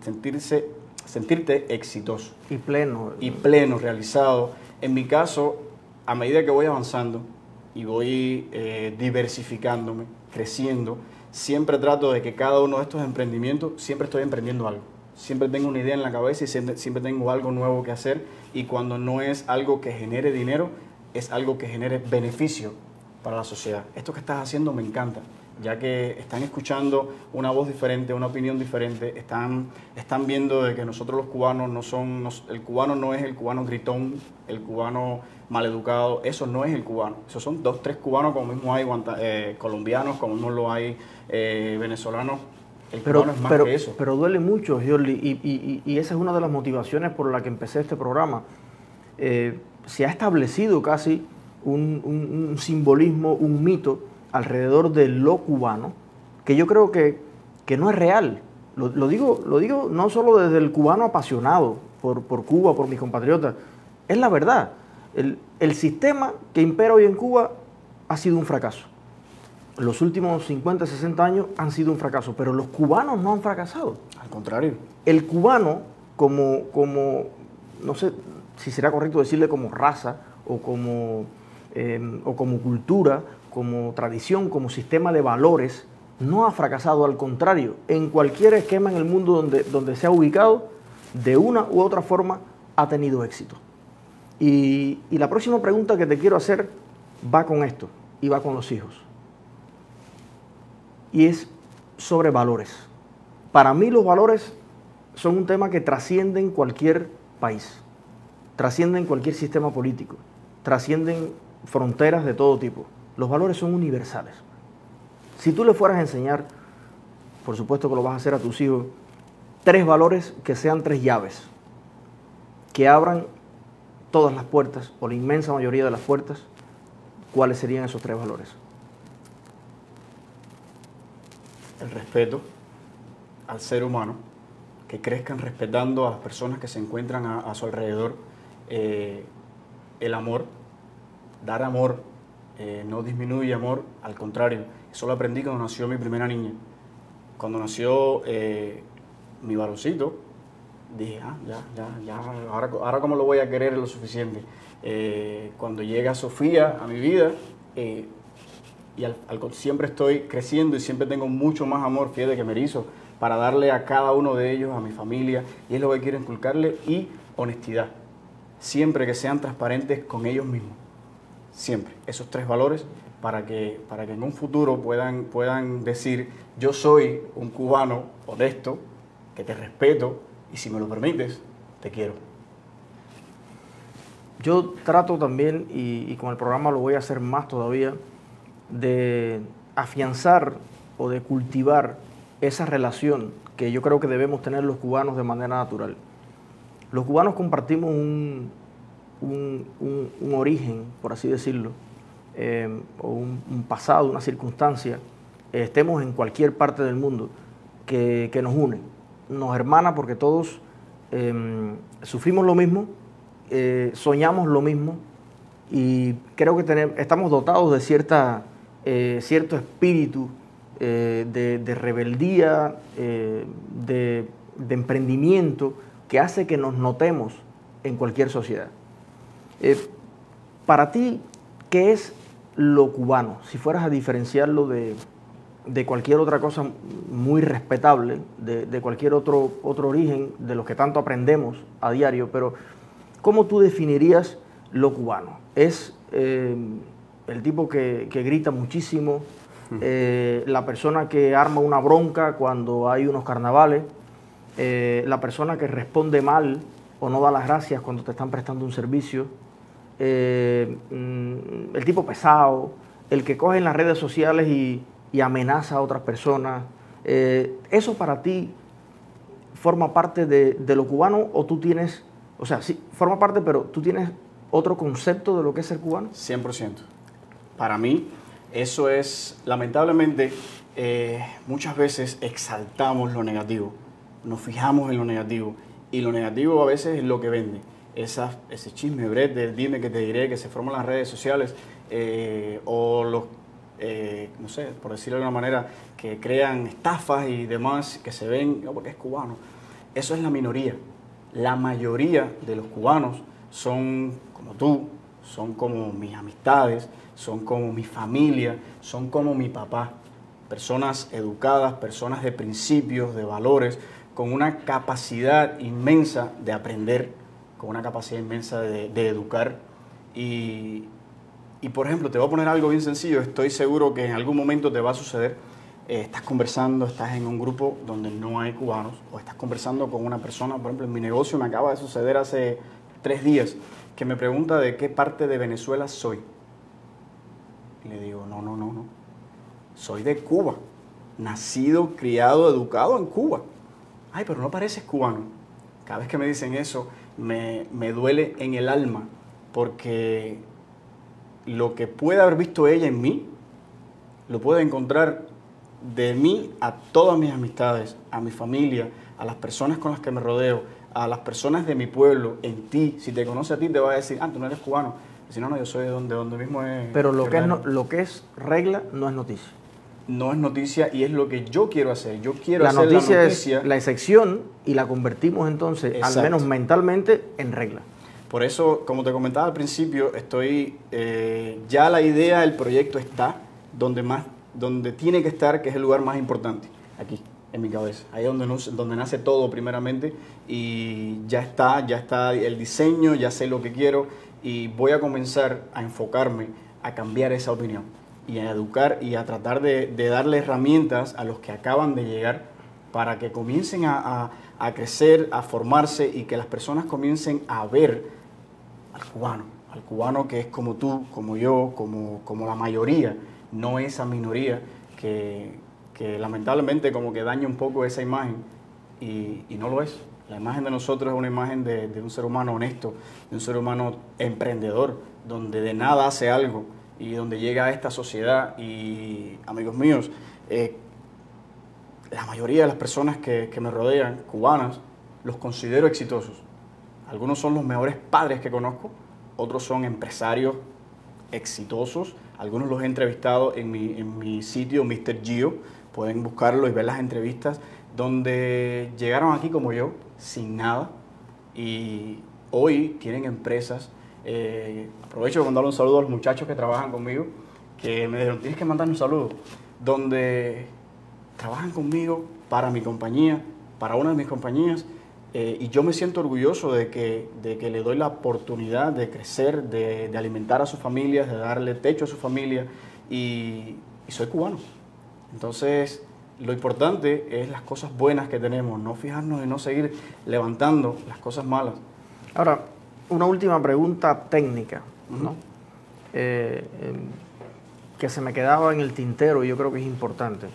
sentirse, sentirte exitoso. Y pleno. Y pleno, realizado. En mi caso, a medida que voy avanzando y voy eh, diversificándome, creciendo, siempre trato de que cada uno de estos emprendimientos, siempre estoy emprendiendo algo. Siempre tengo una idea en la cabeza y siempre, tengo algo nuevo que hacer. Y cuando no es algo que genere dinero, es algo que genere beneficio para la sociedad. Esto que estás haciendo me encanta, ya que están escuchando una voz diferente, una opinión diferente, están, están viendo de que nosotros los cubanos no son, el cubano no es el cubano gritón, el cubano maleducado, eso no es el cubano, esos son dos, tres cubanos como mismo hay eh, colombianos, como mismo lo hay eh, venezolanos. El pero, cubano es más que eso. pero duele mucho, Jordi, y, y, esa es una de las motivaciones por la que empecé este programa. Eh, se ha establecido casi un, simbolismo, un mito alrededor de lo cubano, que yo creo que, no es real. Lo, digo, lo digo no solo desde el cubano apasionado por, Cuba, por mis compatriotas, es la verdad. El, el, sistema que impera hoy en Cuba ha sido un fracaso. Los últimos 50, 60 años han sido un fracaso, pero los cubanos no han fracasado. Al contrario. El cubano, como, como no sé si será correcto decirle como raza o como Em, o como cultura, como tradición, como sistema de valores, no ha fracasado, al contrario, en cualquier esquema en el mundo donde, donde se ha ubicado, de una u otra forma ha tenido éxito. Y, y la próxima pregunta que te quiero hacer va con esto y va con los hijos. Y es sobre valores. Para mí los valores son un tema que trascienden cualquier país, trascienden cualquier sistema político, trascienden fronteras de todo tipo. Los valores son universales. Si tú le fueras a enseñar, por supuesto que lo vas a hacer a tus hijos, tres valores que sean tres llaves, que abran todas las puertas o la inmensa mayoría de las puertas, ¿cuáles serían esos tres valores? El respeto al ser humano, que crezcan respetando a las personas que se encuentran a, su alrededor, eh, el amor, dar amor eh, no disminuye amor, al contrario, eso lo aprendí cuando nació mi primera niña. Cuando nació eh, mi varoncito, dije, ah, ya, ya, ya, ahora, ahora cómo lo voy a querer lo suficiente. Cuando llega Sofía a mi vida, y siempre estoy creciendo y siempre tengo mucho más amor, fíjate que me hizo, para darle a cada uno de ellos, a mi familia, y es lo que quiero inculcarle, y honestidad. Siempre que sean transparentes con ellos mismos siempre. Esos tres valores para que, para que en un futuro puedan, puedan decir, yo soy un cubano honesto, que te respeto y si me lo permites, te quiero. Yo trato también, y, con el programa lo voy a hacer más todavía, de afianzar o de cultivar esa relación que yo creo que debemos tener los cubanos de manera natural. Los cubanos compartimos un, un, origen, por así decirlo, eh, o un, pasado, una circunstancia, estemos en cualquier parte del mundo, que, nos une, nos hermana porque todos em, sufrimos lo mismo, eh, soñamos lo mismo y creo que tenemos, estamos dotados de cierta, eh, cierto espíritu de, rebeldía, de emprendimiento que hace que nos notemos en cualquier sociedad. Eh, para ti, ¿qué es lo cubano? Si fueras a diferenciarlo de, cualquier otra cosa muy respetable, de, cualquier otro, otro origen, de los que tanto aprendemos a diario, pero ¿cómo tú definirías lo cubano? ¿Es eh, el tipo que, grita muchísimo, eh, la persona que arma una bronca cuando hay unos carnavales, la persona que responde mal o no da las gracias cuando te están prestando un servicio, eh, mm, el tipo pesado, el que coge en las redes sociales y, amenaza a otras personas. Eh, ¿Eso para ti forma parte de, lo cubano o tú tienes, o sea, sí, forma parte, pero tú tienes otro concepto de lo que es ser cubano? 100%. Para mí, eso es, lamentablemente, eh, muchas veces exaltamos lo negativo, nos fijamos en lo negativo y lo negativo a veces es lo que vende ese chisme brete, dime que te diré, que se forman las redes sociales, eh, o los, eh, no sé, por decirlo de alguna manera, que crean estafas y demás, que se ven, no, porque es cubano. Eso es la minoría. La mayoría de los cubanos son como tú, son como mis amistades, son como mi familia, son como mi papá. Personas educadas, personas de principios, de valores, con una capacidad inmensa de aprender con una capacidad inmensa de, educar. Y, por ejemplo, te voy a poner algo bien sencillo, estoy seguro que en algún momento te va a suceder, eh, estás conversando, estás en un grupo donde no hay cubanos, o estás conversando con una persona, por ejemplo, en mi negocio me acaba de suceder hace tres días, que me pregunta de qué parte de Venezuela soy. Y le digo, no, no, no, no, soy de Cuba, nacido, criado, educado en Cuba. Ay, pero no pareces cubano. Cada vez que me dicen eso, me, duele en el alma porque lo que puede haber visto ella en mí, lo puede encontrar de mí a todas mis amistades, a mi familia, a las personas con las que me rodeo, a las personas de mi pueblo, en ti. Si te conoce a ti, te va a decir, ah, tú no eres cubano. Si no, no, yo soy de donde, donde mismo es. Pero lo que es, lo que es regla no es noticia no es noticia y es lo que yo quiero hacer. Yo quiero la hacer noticia la noticia. Es la excepción y la convertimos entonces, al menos mentalmente, en regla. Por eso, como te comentaba al principio, estoy eh, ya la idea, el proyecto está donde más, donde tiene que estar, que es el lugar más importante, aquí, en mi cabeza. Ahí es donde, donde nace todo primeramente y ya está, ya está el diseño, ya sé lo que quiero y voy a comenzar a enfocarme a cambiar esa opinión y a educar y a tratar de, darle herramientas a los que acaban de llegar para que comiencen a, crecer, a formarse y que las personas comiencen a ver al cubano, al cubano que es como tú, como yo, como, la mayoría, no esa minoría que, lamentablemente como que daña un poco esa imagen y, no lo es. La imagen de nosotros es una imagen de, un ser humano honesto, de un ser humano emprendedor, donde de nada hace algo y donde llega a esta sociedad. Y amigos míos, eh, la mayoría de las personas que, me rodean, cubanas, los considero exitosos. Algunos son los mejores padres que conozco, otros son empresarios exitosos. Algunos los he entrevistado en mi, en mi sitio Mr. Gio, pueden buscarlo y ver las entrevistas, donde llegaron aquí como yo, sin nada, y hoy tienen empresas eh, aprovecho para mandarle un saludo a los muchachos que trabajan conmigo, que me dijeron, tienes que mandar un saludo, donde trabajan conmigo para mi compañía, para una de mis compañías, eh, y yo me siento orgulloso de que, de que le doy la oportunidad de crecer, de, alimentar a sus familias, de darle techo a su familia, y, y soy cubano. Entonces, lo importante es las cosas buenas que tenemos, no fijarnos y no seguir levantando las cosas malas. Ahora, una última pregunta técnica, ¿no? Eh, em, que se me quedaba en el tintero y yo creo que es importante.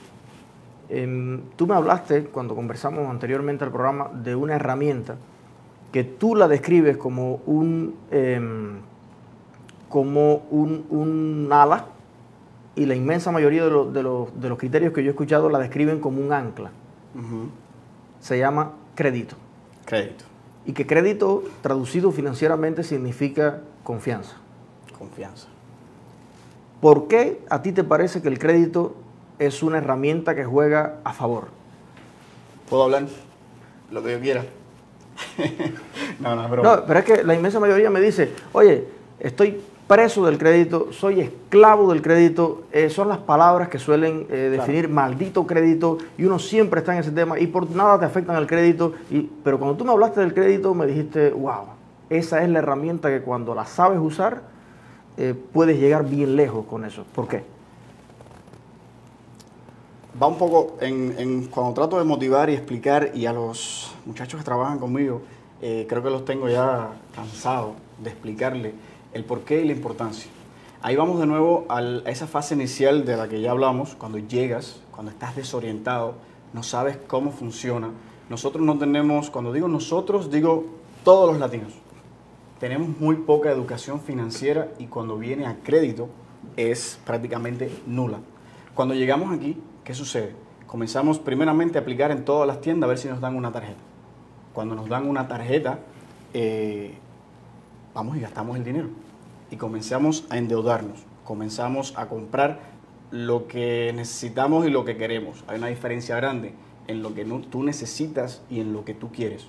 Em, tú me hablaste, cuando conversamos anteriormente al programa, de una herramienta que tú la describes como un, em, como un, un ala y la inmensa mayoría de, los- de los, de los criterios que yo he escuchado la describen como un ancla. Se llama crédito. Crédito, Y que crédito traducido financieramente significa confianza. confianza. ¿Por qué a ti te parece que el crédito es una herramienta que juega a favor? ¿Puedo hablar? Lo que yo quiera. no, no, es broma. No, pero es que la inmensa mayoría me dice, oye, estoy preso del crédito, soy esclavo del crédito, eh, son las palabras que suelen eh, definir maldito crédito y uno siempre está en ese tema y por nada te afectan el crédito. Y, pero cuando tú me hablaste del crédito me dijiste, wow, esa es la herramienta que cuando la sabes usar eh, puedes llegar bien lejos con eso. ¿Por qué? va un poco en, en- cuando trato de motivar y explicar y a los muchachos que trabajan conmigo, creo que los tengo ya cansados de explicarle el porqué y la importancia. Ahí vamos de nuevo a esa fase inicial de la que ya hablamos, cuando llegas, cuando estás desorientado, no sabes cómo funciona. Nosotros no tenemos, cuando digo nosotros, digo todos los latinos. Tenemos muy poca educación financiera y cuando viene a crédito es prácticamente nula. Cuando llegamos aquí, ¿qué sucede? Comenzamos primeramente a aplicar en todas las tiendas a ver si nos dan una tarjeta. Cuando nos dan una tarjeta, eh, vamos y gastamos el dinero. Y comenzamos a endeudarnos, comenzamos a comprar lo que necesitamos y lo que queremos. Hay una diferencia grande en lo que tú necesitas y en lo que tú quieres.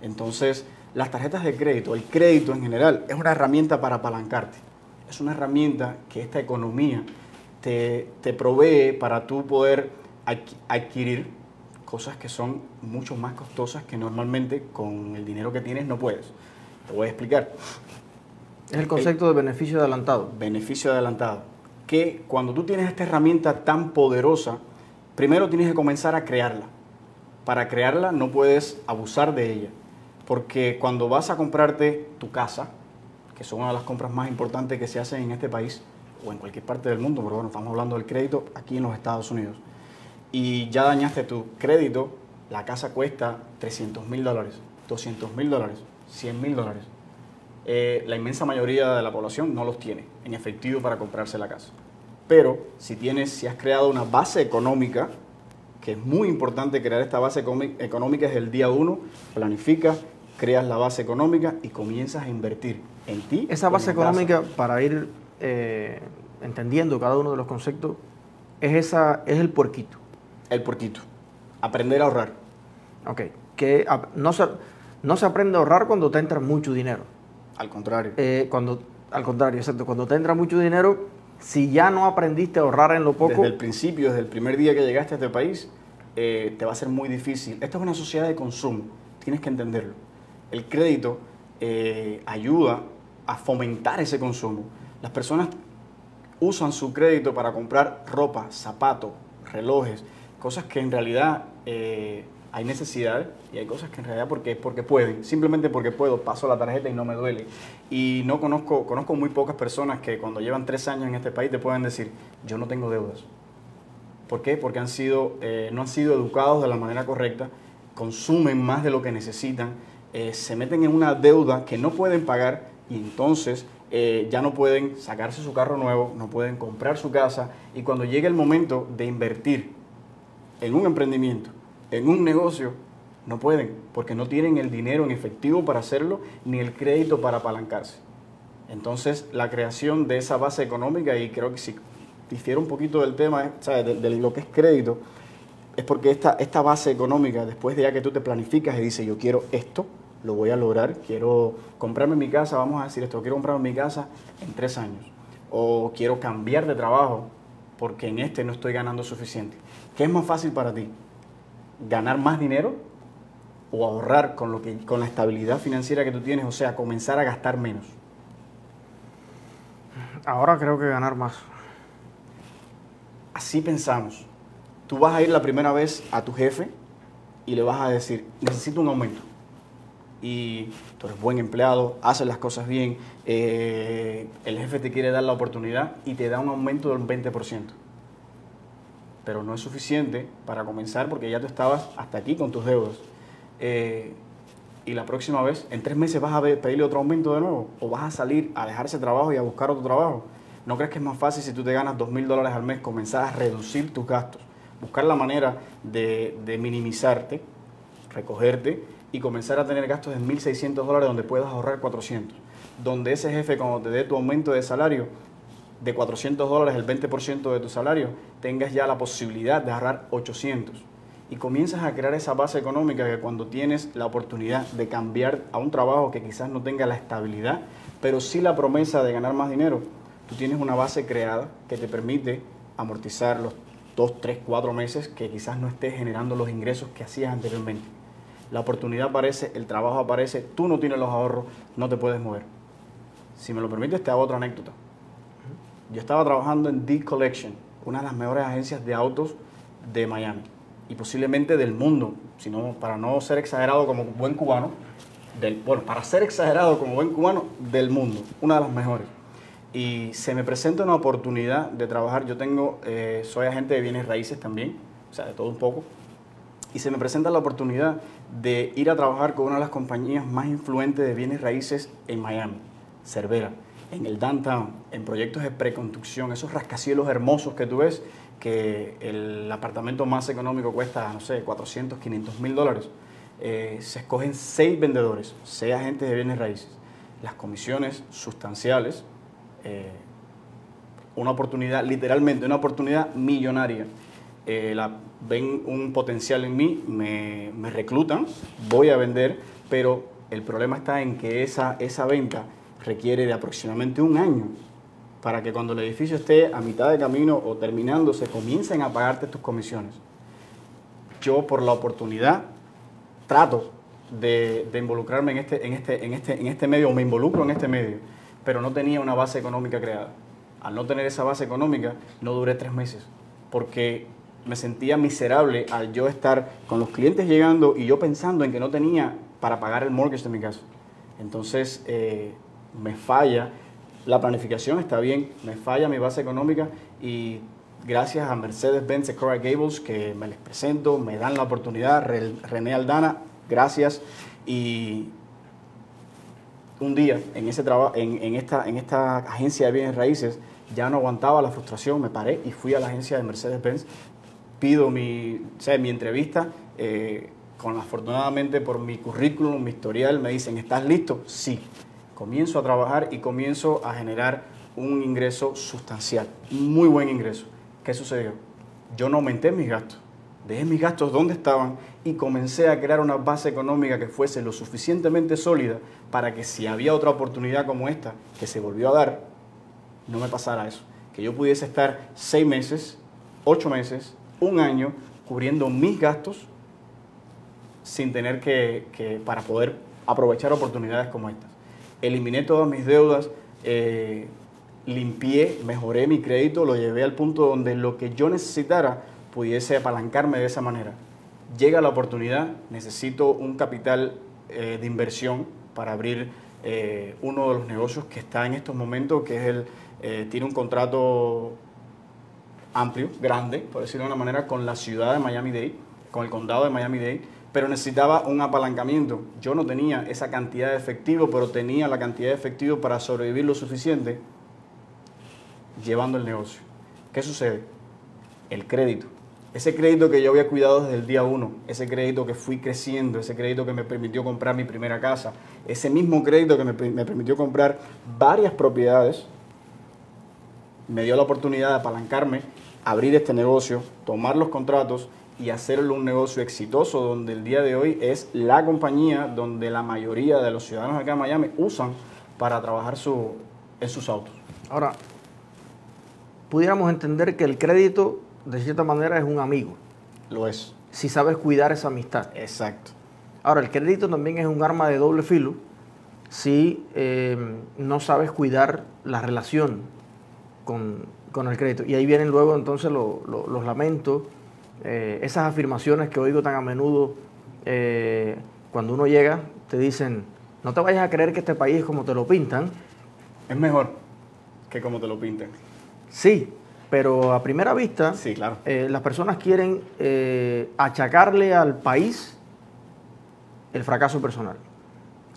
Entonces, las tarjetas de crédito, el crédito en general, es una herramienta para apalancarte. Es una herramienta que esta economía te, te provee para tú poder adqui- adquirir cosas que son mucho más costosas que normalmente con el dinero que tienes no puedes. Te voy a explicar. Es el concepto de beneficio adelantado. Beneficio adelantado. Que cuando tú tienes esta herramienta tan poderosa, primero tienes que comenzar a crearla. Para crearla no puedes abusar de ella. Porque cuando vas a comprarte tu casa, que son una de las compras más importantes que se hacen en este país o en cualquier parte del mundo, pero bueno, estamos hablando del crédito aquí en los Estados Unidos, y ya dañaste tu crédito, la casa cuesta 300 mil dólares, 200 mil dólares, 100 mil dólares. Eh, la inmensa mayoría de la población no los tiene en efectivo para comprarse la casa. Pero si tienes, si has creado una base económica, que es muy importante crear esta base económica desde el día uno, planificas, creas la base económica y comienzas a invertir en ti. Esa base casa. económica, para ir eh, entendiendo cada uno de los conceptos, es, esa, es el puerquito. El porquito. Aprender a ahorrar. Ok. Que no se, no se aprende a ahorrar cuando te entra mucho dinero. Al contrario. Eh, cuando, al contrario, exacto. Cuando te entra mucho dinero, si ya no aprendiste a ahorrar en lo poco, Desde el principio, desde el primer día que llegaste a este país, eh, te va a ser muy difícil. Esta es una sociedad de consumo, tienes que entenderlo. El crédito eh, ayuda a fomentar ese consumo. Las personas usan su crédito para comprar ropa, zapatos, relojes, cosas que en realidad eh, hay necesidad y hay cosas que en realidad porque, porque pueden, simplemente porque puedo, paso la tarjeta y no me duele. Y no conozco, conozco muy pocas personas que cuando llevan tres años en este país te pueden decir, yo no tengo deudas. ¿Por qué? Porque han sido, eh, no han sido educados de la manera correcta, consumen más de lo que necesitan, eh, se meten en una deuda que no pueden pagar y entonces eh, ya no pueden sacarse su carro nuevo, no pueden comprar su casa y cuando llega el momento de invertir en un emprendimiento, en un negocio, no pueden porque no tienen el dinero en efectivo para hacerlo ni el crédito para apalancarse. Entonces, la creación de esa base económica, y creo que si difiere un poquito del tema, eh, ¿sabes? De, de lo que es crédito, es porque esta, esta base económica, después de ya que tú te planificas y dices, yo quiero esto, lo voy a lograr, quiero comprarme mi casa, vamos a decir esto, quiero comprarme mi casa en tres años, o quiero cambiar de trabajo porque en este no estoy ganando suficiente. ¿Qué es más fácil para ti? ¿Ganar más dinero o ahorrar con, lo que, con la estabilidad financiera que tú tienes? O sea, comenzar a gastar menos. ahora creo que ganar más. así pensamos. Tú vas a ir la primera vez a tu jefe y le vas a decir, necesito un aumento. Y tú eres buen empleado, haces las cosas bien, eh, el jefe te quiere dar la oportunidad y te da un aumento del 20%. Pero no es suficiente para comenzar porque ya tú estabas hasta aquí con tus deudas. Eh, y la próxima vez, en tres meses vas a pedirle otro aumento de nuevo o vas a salir a dejar ese trabajo y a buscar otro trabajo. ¿No crees que es más fácil si tú te ganas dos mil dólares al mes comenzar a reducir tus gastos? Buscar la manera de, de minimizarte, recogerte y comenzar a tener gastos de 1.600 dólares donde puedas ahorrar 400. Donde ese jefe cuando te dé tu aumento de salario de 400 dólares, el 20% de tu salario, tengas ya la posibilidad de ahorrar 800 y comienzas a crear esa base económica que cuando tienes la oportunidad de cambiar a un trabajo que quizás no tenga la estabilidad, pero sí la promesa de ganar más dinero, tú tienes una base creada que te permite amortizar los dos, tres, cuatro meses que quizás no estés generando los ingresos que hacías anteriormente. La oportunidad aparece, el trabajo aparece, tú no tienes los ahorros, no te puedes mover. Si me lo permites, te hago otra anécdota. Yo estaba trabajando en D Collection, una de las mejores agencias de autos de Miami y posiblemente del mundo, sino para no ser exagerado como buen cubano, del, bueno, para ser exagerado como buen cubano, del mundo, una de las mejores. Y se me presenta una oportunidad de trabajar, yo tengo, eh, soy agente de bienes raíces también, o sea, de todo un poco, y se me presenta la oportunidad de ir a trabajar con una de las compañías más influentes de bienes raíces en Miami, Cervera, en el downtown, en proyectos de preconstrucción, esos rascacielos hermosos que tú ves, que el apartamento más económico cuesta, no sé, 400, 500 mil dólares, eh, se escogen seis vendedores, seis agentes de bienes raíces. Las comisiones sustanciales, eh, una oportunidad, literalmente una oportunidad millonaria. Eh, ven un potencial en mí, me, me, reclutan, voy a vender, pero el problema está en que esa, esa venta requiere de aproximadamente un año para que cuando el edificio esté a mitad de camino o terminando se comiencen a pagarte tus comisiones. Yo por la oportunidad trato de, involucrarme en este, en, este, en, este, en este medio, o me involucro en este medio, pero no tenía una base económica creada. Al no tener esa base económica, no duré tres meses, porque me sentía miserable al yo estar con los clientes llegando y yo pensando en que no tenía para pagar el mortgage de mi casa. Entonces, eh, me falla la planificación está bien, me falla mi base económica y gracias a Mercedes-Benz y Cora Gables que me les presento, me dan la oportunidad, René Aldana, gracias. Y un día en, ese en, esta, en esta agencia de bienes raíces ya no aguantaba la frustración, me paré y fui a la agencia de Mercedes-Benz, pido mi, mi entrevista, eh, con afortunadamente por mi currículum, mi historial, me dicen, ¿estás listo? Sí comienzo a trabajar y comienzo a generar un ingreso sustancial, muy buen ingreso. ¿Qué sucedió? Yo no aumenté mis gastos, dejé mis gastos donde estaban y comencé a crear una base económica que fuese lo suficientemente sólida para que si había otra oportunidad como esta que se volvió a dar, no me pasara eso. Que yo pudiese estar seis meses, ocho meses, un año cubriendo mis gastos sin tener que, que para poder aprovechar oportunidades como estas eliminé todas mis deudas, eh, limpié, mejoré mi crédito, lo llevé al punto donde lo que yo necesitara pudiese apalancarme de esa manera. Llega la oportunidad, necesito un capital eh, de inversión para abrir eh, uno de los negocios que está en estos momentos, que es el, tiene un contrato amplio, grande, por decirlo de una manera, con la ciudad de Miami-Dade, con el condado de Miami-Dade, pero necesitaba un apalancamiento. Yo no tenía esa cantidad de efectivo, pero tenía la cantidad de efectivo para sobrevivir lo suficiente llevando el negocio. ¿Qué sucede? El crédito. Ese crédito que yo había cuidado desde el día uno, ese crédito que fui creciendo, ese crédito que me permitió comprar mi primera casa, ese mismo crédito que me, permitió comprar varias propiedades, me dio la oportunidad de apalancarme, abrir este negocio, tomar los contratos y hacerlo un negocio exitoso, donde el día de hoy es la compañía donde la mayoría de los ciudadanos acá en Miami usan para trabajar su, en sus autos. Ahora, pudiéramos entender que el crédito, de cierta manera, es un amigo. Lo es. Si sabes cuidar esa amistad. Exacto. Ahora, el crédito también es un arma de doble filo si eh, no sabes cuidar la relación con Con el crédito. Y ahí vienen luego entonces los lamentos, eh, esas afirmaciones que oigo tan a menudo eh, cuando uno llega, te dicen, no te vayas a creer que este país es como te lo pintan. Es mejor que como te lo pintan. Sí, pero a primera vista, sí, claro. Eh, las personas quieren achacarle al país el fracaso personal.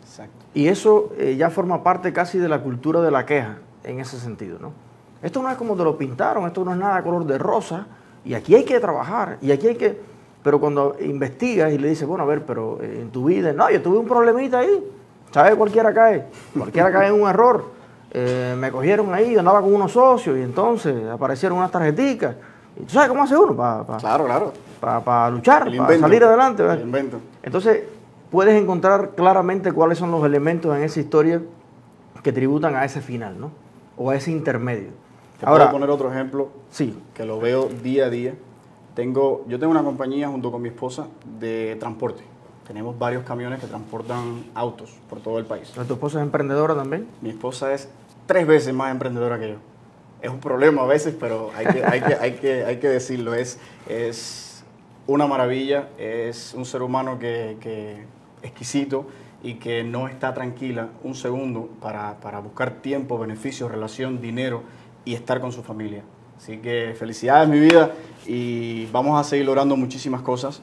Exacto. Y eso ya forma parte casi de la cultura de la queja en ese sentido, ¿no? Esto no es como te lo pintaron, esto no es nada color de rosa, y aquí hay que trabajar, y aquí hay que... Pero cuando investigas y le dices, bueno, a ver, pero eh, en tu vida, no, yo tuve un problemita ahí, ¿sabes? Cualquiera cae, cualquiera cae en un error. Eh, me cogieron ahí, yo andaba con unos socios y entonces aparecieron unas tarjeticas. ¿Y tú sabes cómo hace uno? para claro, claro. Para luchar, para salir adelante. invento. Entonces, puedes encontrar claramente cuáles son los elementos en esa historia que tributan a ese final, ¿no? O a ese intermedio. Te Ahora, puedo poner otro ejemplo sí. que lo veo día a día. Tengo, yo tengo una compañía junto con mi esposa de transporte. Tenemos varios camiones que transportan autos por todo el país. ¿Tu esposa es emprendedora también? Mi esposa es tres veces más emprendedora que yo. Es un problema a veces, pero hay que, hay que, hay que, hay que decirlo. Es, es una maravilla, es un ser humano que, que exquisito y que no está tranquila un segundo para, para buscar tiempo, beneficios, relación, dinero y estar con su familia. Así que felicidades mi vida y vamos a seguir logrando muchísimas cosas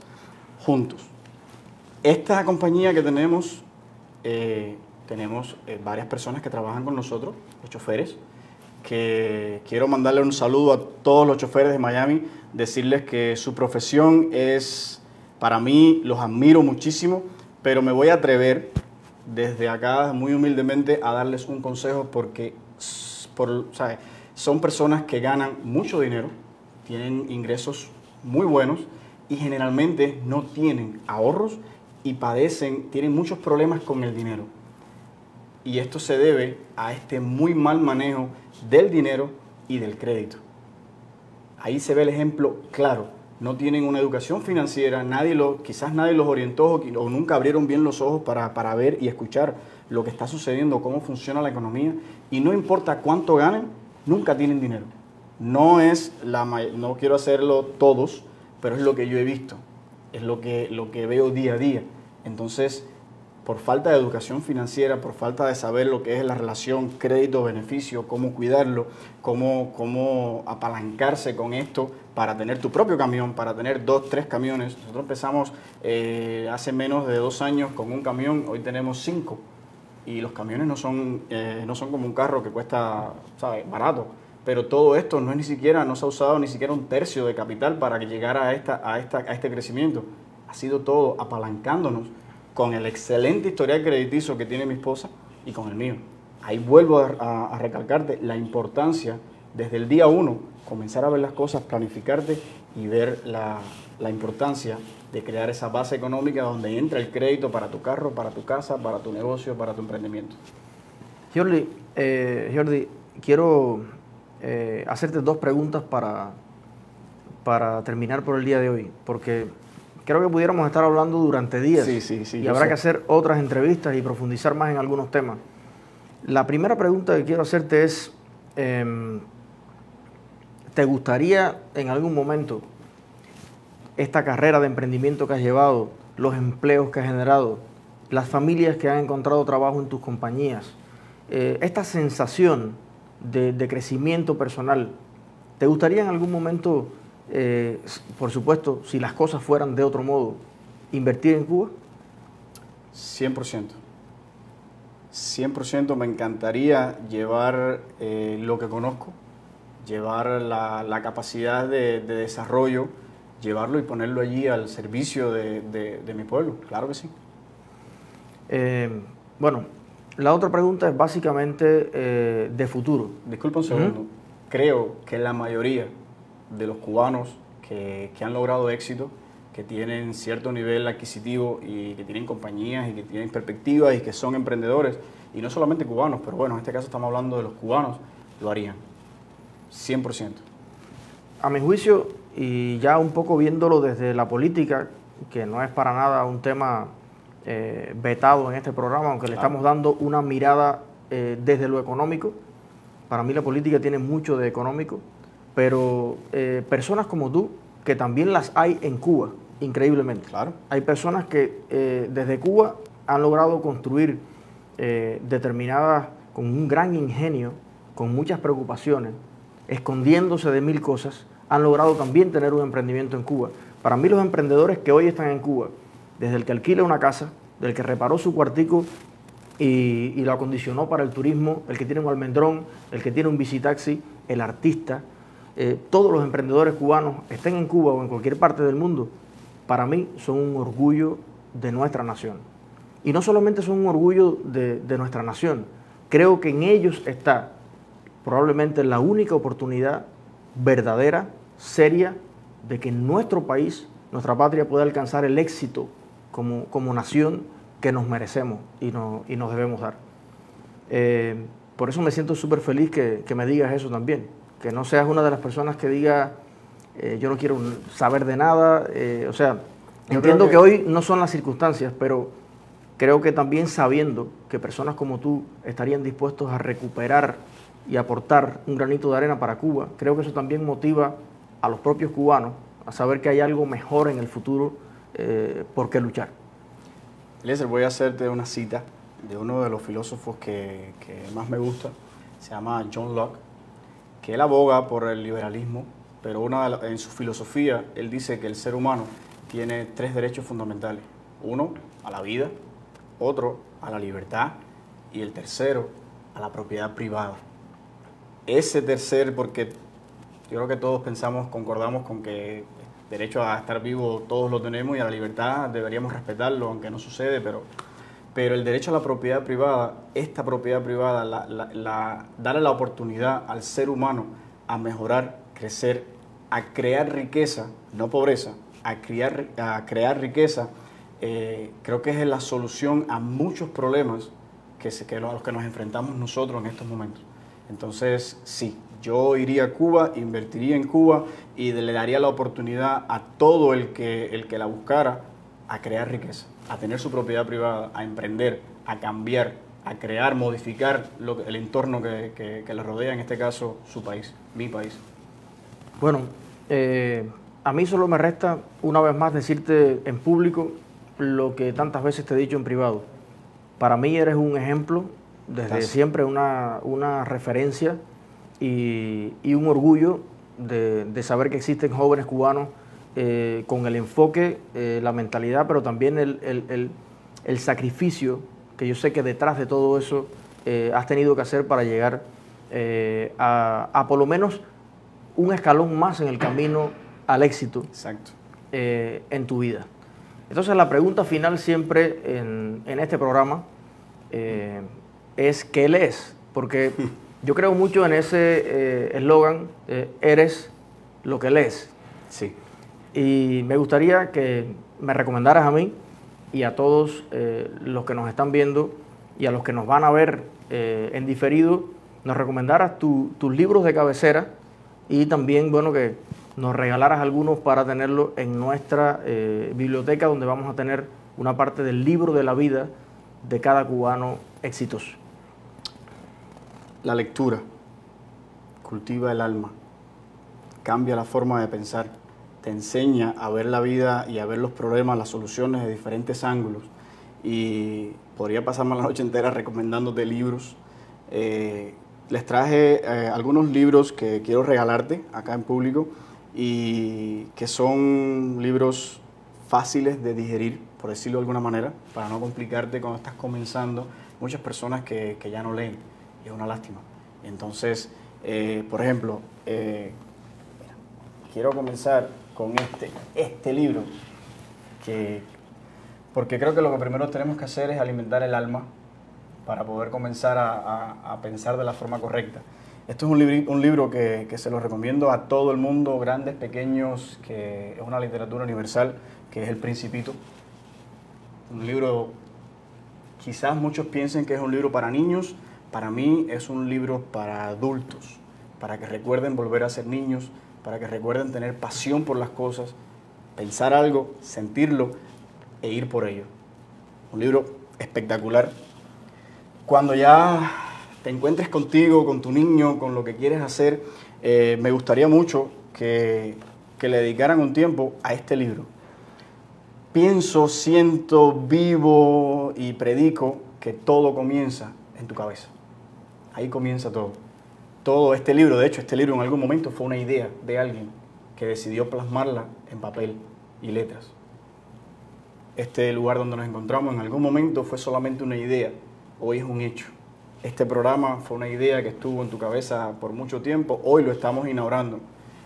juntos. Esta compañía que tenemos, eh, tenemos eh, varias personas que trabajan con nosotros, los choferes, que quiero mandarle un saludo a todos los choferes de Miami, decirles que su profesión es, para mí, los admiro muchísimo, pero me voy a atrever desde acá muy humildemente a darles un consejo porque por, ¿sabes? Son personas que ganan mucho dinero, tienen ingresos muy buenos y generalmente no tienen ahorros y padecen, tienen muchos problemas con el dinero. Y esto se debe a este muy mal manejo del dinero y del crédito. Ahí se ve el ejemplo claro. No tienen una educación financiera, nadie lo, quizás nadie los orientó o nunca abrieron bien los ojos para, para ver y escuchar lo que está sucediendo, cómo funciona la economía. Y no importa cuánto ganen, nunca tienen dinero. No es la no quiero hacerlo todos, pero es lo que yo he visto, es lo que, lo que veo día a día. Entonces, por falta de educación financiera, por falta de saber lo que es la relación crédito-beneficio, cómo cuidarlo, cómo, cómo apalancarse con esto para tener tu propio camión, para tener dos, tres camiones. Nosotros empezamos eh, hace menos de dos años con un camión, hoy tenemos cinco y los camiones no son, eh, no son como un carro que cuesta, ¿sabes?, barato. Pero todo esto no es ni siquiera, no se ha usado ni siquiera un tercio de capital para que llegara a, esta, a, esta, a este crecimiento. Ha sido todo apalancándonos con el excelente historial crediticio que tiene mi esposa y con el mío. Ahí vuelvo a, a recalcarte la importancia desde el día uno, comenzar a ver las cosas, planificarte y ver la, la importancia de crear esa base económica donde entra el crédito para tu carro, para tu casa, para tu negocio, para tu emprendimiento. Jordi, eh, Jordi quiero eh, hacerte dos preguntas para, para terminar por el día de hoy, porque creo que pudiéramos estar hablando durante días sí, sí, sí, y habrá que hacer otras entrevistas y profundizar más en algunos temas. La primera pregunta que quiero hacerte es, em, ¿te gustaría en algún momento esta carrera de emprendimiento que has llevado, los empleos que has generado, las familias que han encontrado trabajo en tus compañías, eh, esta sensación de, crecimiento personal, ¿te gustaría en algún momento, eh, por supuesto, si las cosas fueran de otro modo, invertir en Cuba? 100%. 100% me encantaría llevar eh, lo que conozco, llevar la, capacidad de desarrollo, llevarlo y ponerlo allí al servicio de, mi pueblo, claro que sí. Eh, bueno, la otra pregunta es básicamente eh, de futuro. Disculpa un segundo. Creo que la mayoría de los cubanos que, han logrado éxito, que tienen cierto nivel adquisitivo y que tienen compañías y que tienen perspectivas y que son emprendedores, y no solamente cubanos, pero bueno, en este caso estamos hablando de los cubanos, lo harían. 100%. A mi juicio, y ya un poco viéndolo desde la política, que no es para nada un tema eh, vetado en este programa, aunque le estamos dando una mirada eh, desde lo económico. Para mí la política tiene mucho de económico. pero eh, personas como tú, que también las hay en Cuba, increíblemente. Claro. Hay personas que desde Cuba han logrado construir determinadas, con un gran ingenio, con muchas preocupaciones, escondiéndose de mil cosas, han logrado también tener un emprendimiento en Cuba. Para mí los emprendedores que hoy están en Cuba, desde el que alquila una casa, del que reparó su cuartico y, lo acondicionó para el turismo, el que tiene un almendrón, el que tiene un bicitaxi, el artista, eh, todos los emprendedores cubanos, estén en Cuba o en cualquier parte del mundo, para mí son un orgullo de nuestra nación. Y no solamente son un orgullo de nuestra nación, creo que en ellos está probablemente la única oportunidad verdadera, seria, de que nuestro país, nuestra patria pueda alcanzar el éxito como, como nación que nos merecemos y, no, y nos debemos dar. Eh, por eso me siento súper feliz que, que, me digas eso también, que no seas una de las personas que diga, eh, yo no quiero saber de nada, eh, o sea, yo entiendo que... que hoy no son las circunstancias, pero creo que también sabiendo que personas como tú estarían dispuestos a recuperar y aportar un granito de arena para Cuba, creo que eso también motiva a los propios cubanos a saber que hay algo mejor en el futuro eh, por qué luchar. Eliezer, voy a hacerte una cita de uno de los filósofos que, más me gusta, se llama John Locke, que él aboga por el liberalismo, pero una en su filosofía él dice que el ser humano tiene tres derechos fundamentales. Uno, a la vida, otro, a la libertad y el tercero, a la propiedad privada. Ese tercer, porque yo creo que todos pensamos, concordamos con que derecho a estar vivo todos lo tenemos y a la libertad deberíamos respetarlo, aunque no sucede, pero, pero el derecho a la propiedad privada, esta propiedad privada, la, la, la, darle la oportunidad al ser humano a mejorar, crecer, a crear riqueza, no pobreza, a, crear, a crear riqueza, eh, creo que es la solución a muchos problemas que, se, que a los que nos enfrentamos nosotros en estos momentos. Entonces, sí, yo iría a Cuba, invertiría en Cuba y le daría la oportunidad a todo el que, el que la buscara a crear riqueza, a tener su propiedad privada, a emprender, a cambiar, a crear, modificar lo, el entorno que, que, que, le rodea, en este caso su país, mi país. Bueno, eh, a mí solo me resta una vez más decirte en público lo que tantas veces te he dicho en privado. Para mí eres un ejemplo, desde Gracias. siempre una, una referencia y, y, un orgullo de, de, saber que existen jóvenes cubanos eh, con el enfoque, eh, la mentalidad, pero también el, el, el, el, sacrificio que yo sé que detrás de todo eso eh, has tenido que hacer para llegar a, a, por lo menos un escalón más en el camino al éxito eh, en tu vida. Entonces la pregunta final siempre en, en este programa es ¿qué lees? Porque yo creo mucho en ese eslogan, eh, eh, eres lo que lees. Sí. Y me gustaría que me recomendaras a mí y a todos eh, los que nos están viendo y a los que nos van a ver eh, en diferido, nos recomendaras tu, tus libros de cabecera y también, bueno, que nos regalaras algunos para tenerlo en nuestra eh, biblioteca donde vamos a tener una parte del libro de la vida de cada cubano exitoso. La lectura cultiva el alma, cambia la forma de pensar, te enseña a ver la vida y a ver los problemas, las soluciones de diferentes ángulos. Y podría pasarme la noche entera recomendándote libros. Eh, les traje eh, algunos libros que quiero regalarte acá en público y que son libros fáciles de digerir, por decirlo de alguna manera, para no complicarte cuando estás comenzando. Muchas personas que, que ya no leen y es una lástima. Entonces, eh, por ejemplo, eh, quiero comenzar con este, este libro, que, porque creo que lo que primero tenemos que hacer es alimentar el alma para poder comenzar a, pensar de la forma correcta. Esto es un, libri, un libro que, que, se lo recomiendo a todo el mundo, grandes, pequeños, que es una literatura universal, que es El Principito. Un libro, quizás muchos piensen que es un libro para niños, para mí es un libro para adultos, para que recuerden volver a ser niños, para que recuerden tener pasión por las cosas, pensar algo, sentirlo e ir por ello. Un libro espectacular. Cuando ya te encuentres contigo, con tu niño, con lo que quieres hacer, eh, me gustaría mucho que, que le dedicaran un tiempo a este libro. Pienso, siento, vivo y predico que todo comienza en tu cabeza. Ahí comienza todo. Todo este libro, de hecho, este libro en algún momento fue una idea de alguien que decidió plasmarla en papel y letras. Este lugar donde nos encontramos en algún momento fue solamente una idea, hoy es un hecho. Este programa fue una idea que estuvo en tu cabeza por mucho tiempo, hoy lo estamos inaugurando.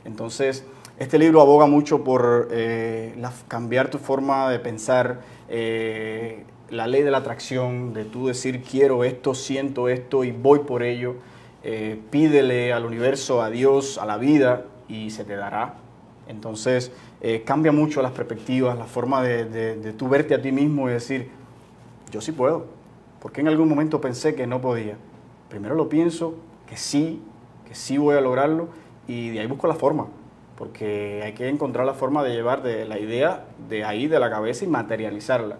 Entonces, este libro aboga mucho por eh, cambiar tu forma de pensar, eh, la ley de la atracción, de tú decir quiero esto, siento esto y voy por ello. Eh, pídele al universo, a Dios, a la vida y se te dará. Entonces cambia mucho las perspectivas, la forma de, de, tú verte a ti mismo y decir, yo sí puedo. Porque en algún momento pensé que no podía. Primero lo pienso, que sí, que sí voy a lograrlo y de ahí busco la forma porque hay que encontrar la forma de llevar de la idea de ahí, de la cabeza y materializarla.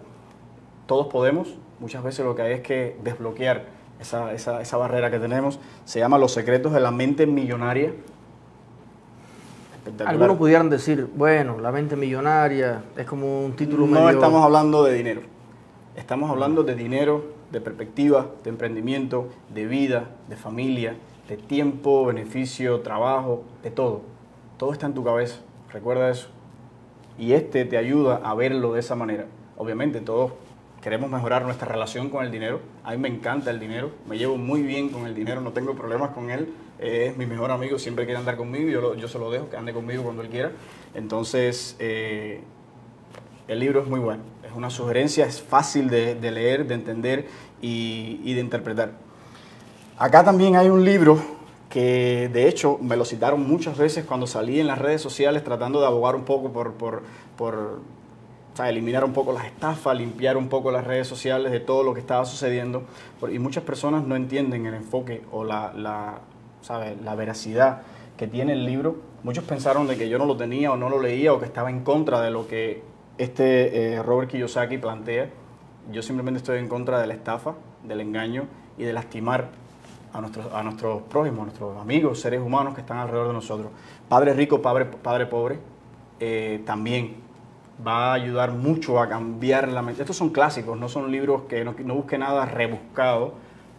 Todos podemos, muchas veces lo que hay es que desbloquear esa, esa, esa barrera que tenemos. Se llama Los secretos de la mente millonaria. Algunos pudieran decir, bueno, la mente millonaria es como un título No estamos hablando de dinero. Estamos hablando de dinero, de perspectiva, de emprendimiento, de vida, de familia, de tiempo, beneficio, trabajo, de todo todo está en tu cabeza, recuerda eso. Y este te ayuda a verlo de esa manera. Obviamente todos queremos mejorar nuestra relación con el dinero. A mí me encanta el dinero, me llevo muy bien con el dinero, no tengo problemas con él. es mi mejor amigo, siempre quiere andar conmigo, yo, yo se lo dejo, que ande conmigo cuando él quiera. Entonces, eh, el libro es muy bueno, es una sugerencia, es fácil de, leer, de entender y, y de interpretar. Acá también hay un libro que de hecho me lo citaron muchas veces cuando salí en las redes sociales tratando de abogar un poco por, por, por eliminar un poco las estafas, limpiar un poco las redes sociales de todo lo que estaba sucediendo. Y muchas personas no entienden el enfoque o la, la, la veracidad que tiene el libro. Muchos pensaron de que yo no lo tenía o no lo leía o que estaba en contra de lo que este eh, Robert Kiyosaki plantea. Yo simplemente estoy en contra de la estafa, del engaño y de lastimar a nuestros, a nuestros prójimos, a nuestros amigos, seres humanos que están alrededor de nosotros. Padre rico, padre, padre pobre, eh, también va a ayudar mucho a cambiar la mente. Estos son clásicos, no son libros que no, no busquen nada rebuscado,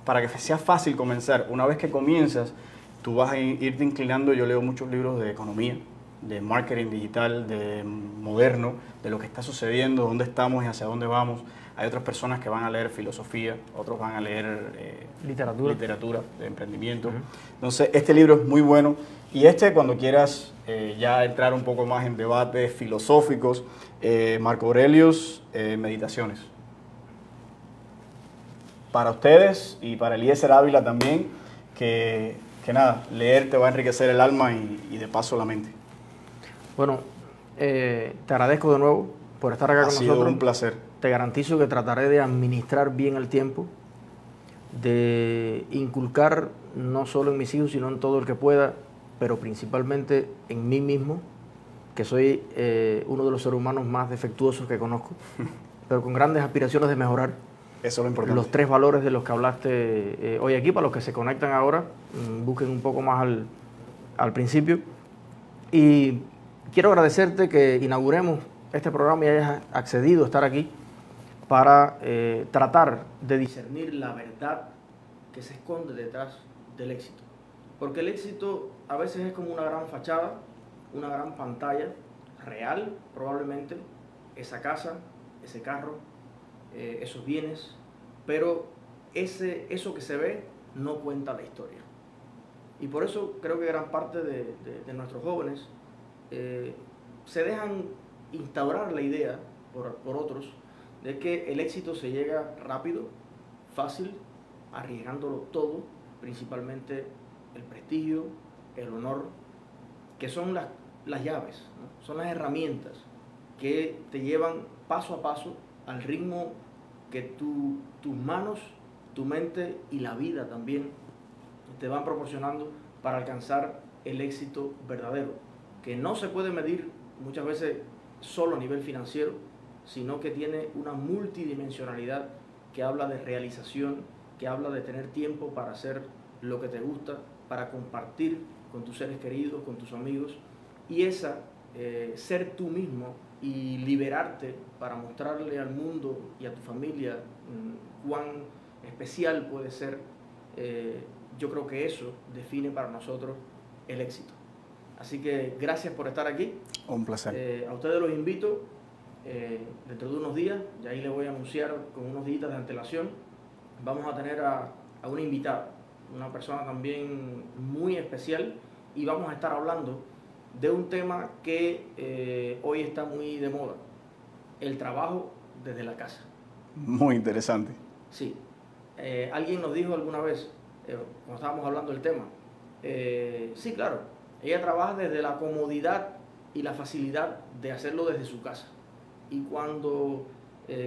para que sea fácil comenzar. Una vez que comienzas, tú vas a irte inclinando, yo leo muchos libros de economía, de marketing digital, de moderno, de lo que está sucediendo, dónde estamos y hacia dónde vamos. Hay otras personas que van a leer filosofía, otros van a leer eh, literatura. literatura de emprendimiento. Entonces, este libro es muy bueno. Y este, cuando quieras eh, ya entrar un poco más en debates filosóficos, eh, Marco Aurelius, Meditaciones. Para ustedes y para Eliezer Ávila también, que, que, nada, leer te va a enriquecer el alma y, de paso la mente. Bueno, te agradezco de nuevo por estar acá con nosotros. Ha sido un placer te garantizo que trataré de administrar bien el tiempo, de inculcar no solo en mis hijos, sino en todo el que pueda, pero principalmente en mí mismo, que soy eh, uno de los seres humanos más defectuosos que conozco, pero con grandes aspiraciones de mejorar. Eso es lo importante. Los tres valores de los que hablaste eh, hoy aquí, para los que se conectan ahora, mm, busquen un poco más al, al principio. Y quiero agradecerte que inauguremos este programa y hayas accedido a estar aquí para eh, tratar de discernir la verdad que se esconde detrás del éxito. Porque el éxito a veces es como una gran fachada, una gran pantalla real, probablemente, esa casa, ese carro, eh, esos bienes, pero ese, eso que se ve no cuenta la historia. Y por eso creo que gran parte de, nuestros jóvenes eh, se dejan instaurar la idea por, por otros de que el éxito se llega rápido, fácil, arriesgándolo todo, principalmente el prestigio, el honor, que son las, las llaves, son las herramientas que te llevan paso a paso al ritmo que tus manos, tu mente y la vida también te van proporcionando para alcanzar el éxito verdadero, que no se puede medir muchas veces solo a nivel financiero, sino que tiene una multidimensionalidad que habla de realización que habla de tener tiempo para hacer lo que te gusta, para compartir con tus seres queridos, con tus amigos, y esa, eh, ser tú mismo y liberarte para mostrarle al mundo y a tu familia mm, cuán especial puede ser, eh, yo creo que eso define para nosotros el éxito. Así que gracias por estar aquí. Un placer. Eh, a ustedes los invito dentro de unos días, y ahí les voy a anunciar con unos días de antelación, vamos a tener a, a una invitada, una persona también muy especial, y vamos a estar hablando de un tema que eh, hoy está muy de moda, el trabajo desde la casa. Muy interesante. Sí. Eh, alguien nos dijo alguna vez, eh, cuando estábamos hablando del tema, sí, claro, ella trabaja desde la comodidad y la facilidad de hacerlo desde su casa. Y cuando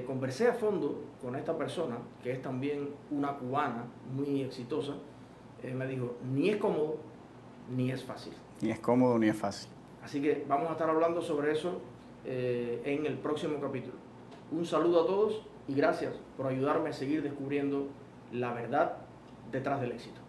conversé a fondo con esta persona, que es también una cubana muy exitosa, me dijo, ni es cómodo, ni es fácil. Ni es cómodo ni es fácil. Así que vamos a estar hablando sobre eso eh, en el próximo capítulo. Un saludo a todos y gracias por ayudarme a seguir descubriendo la verdad detrás del éxito.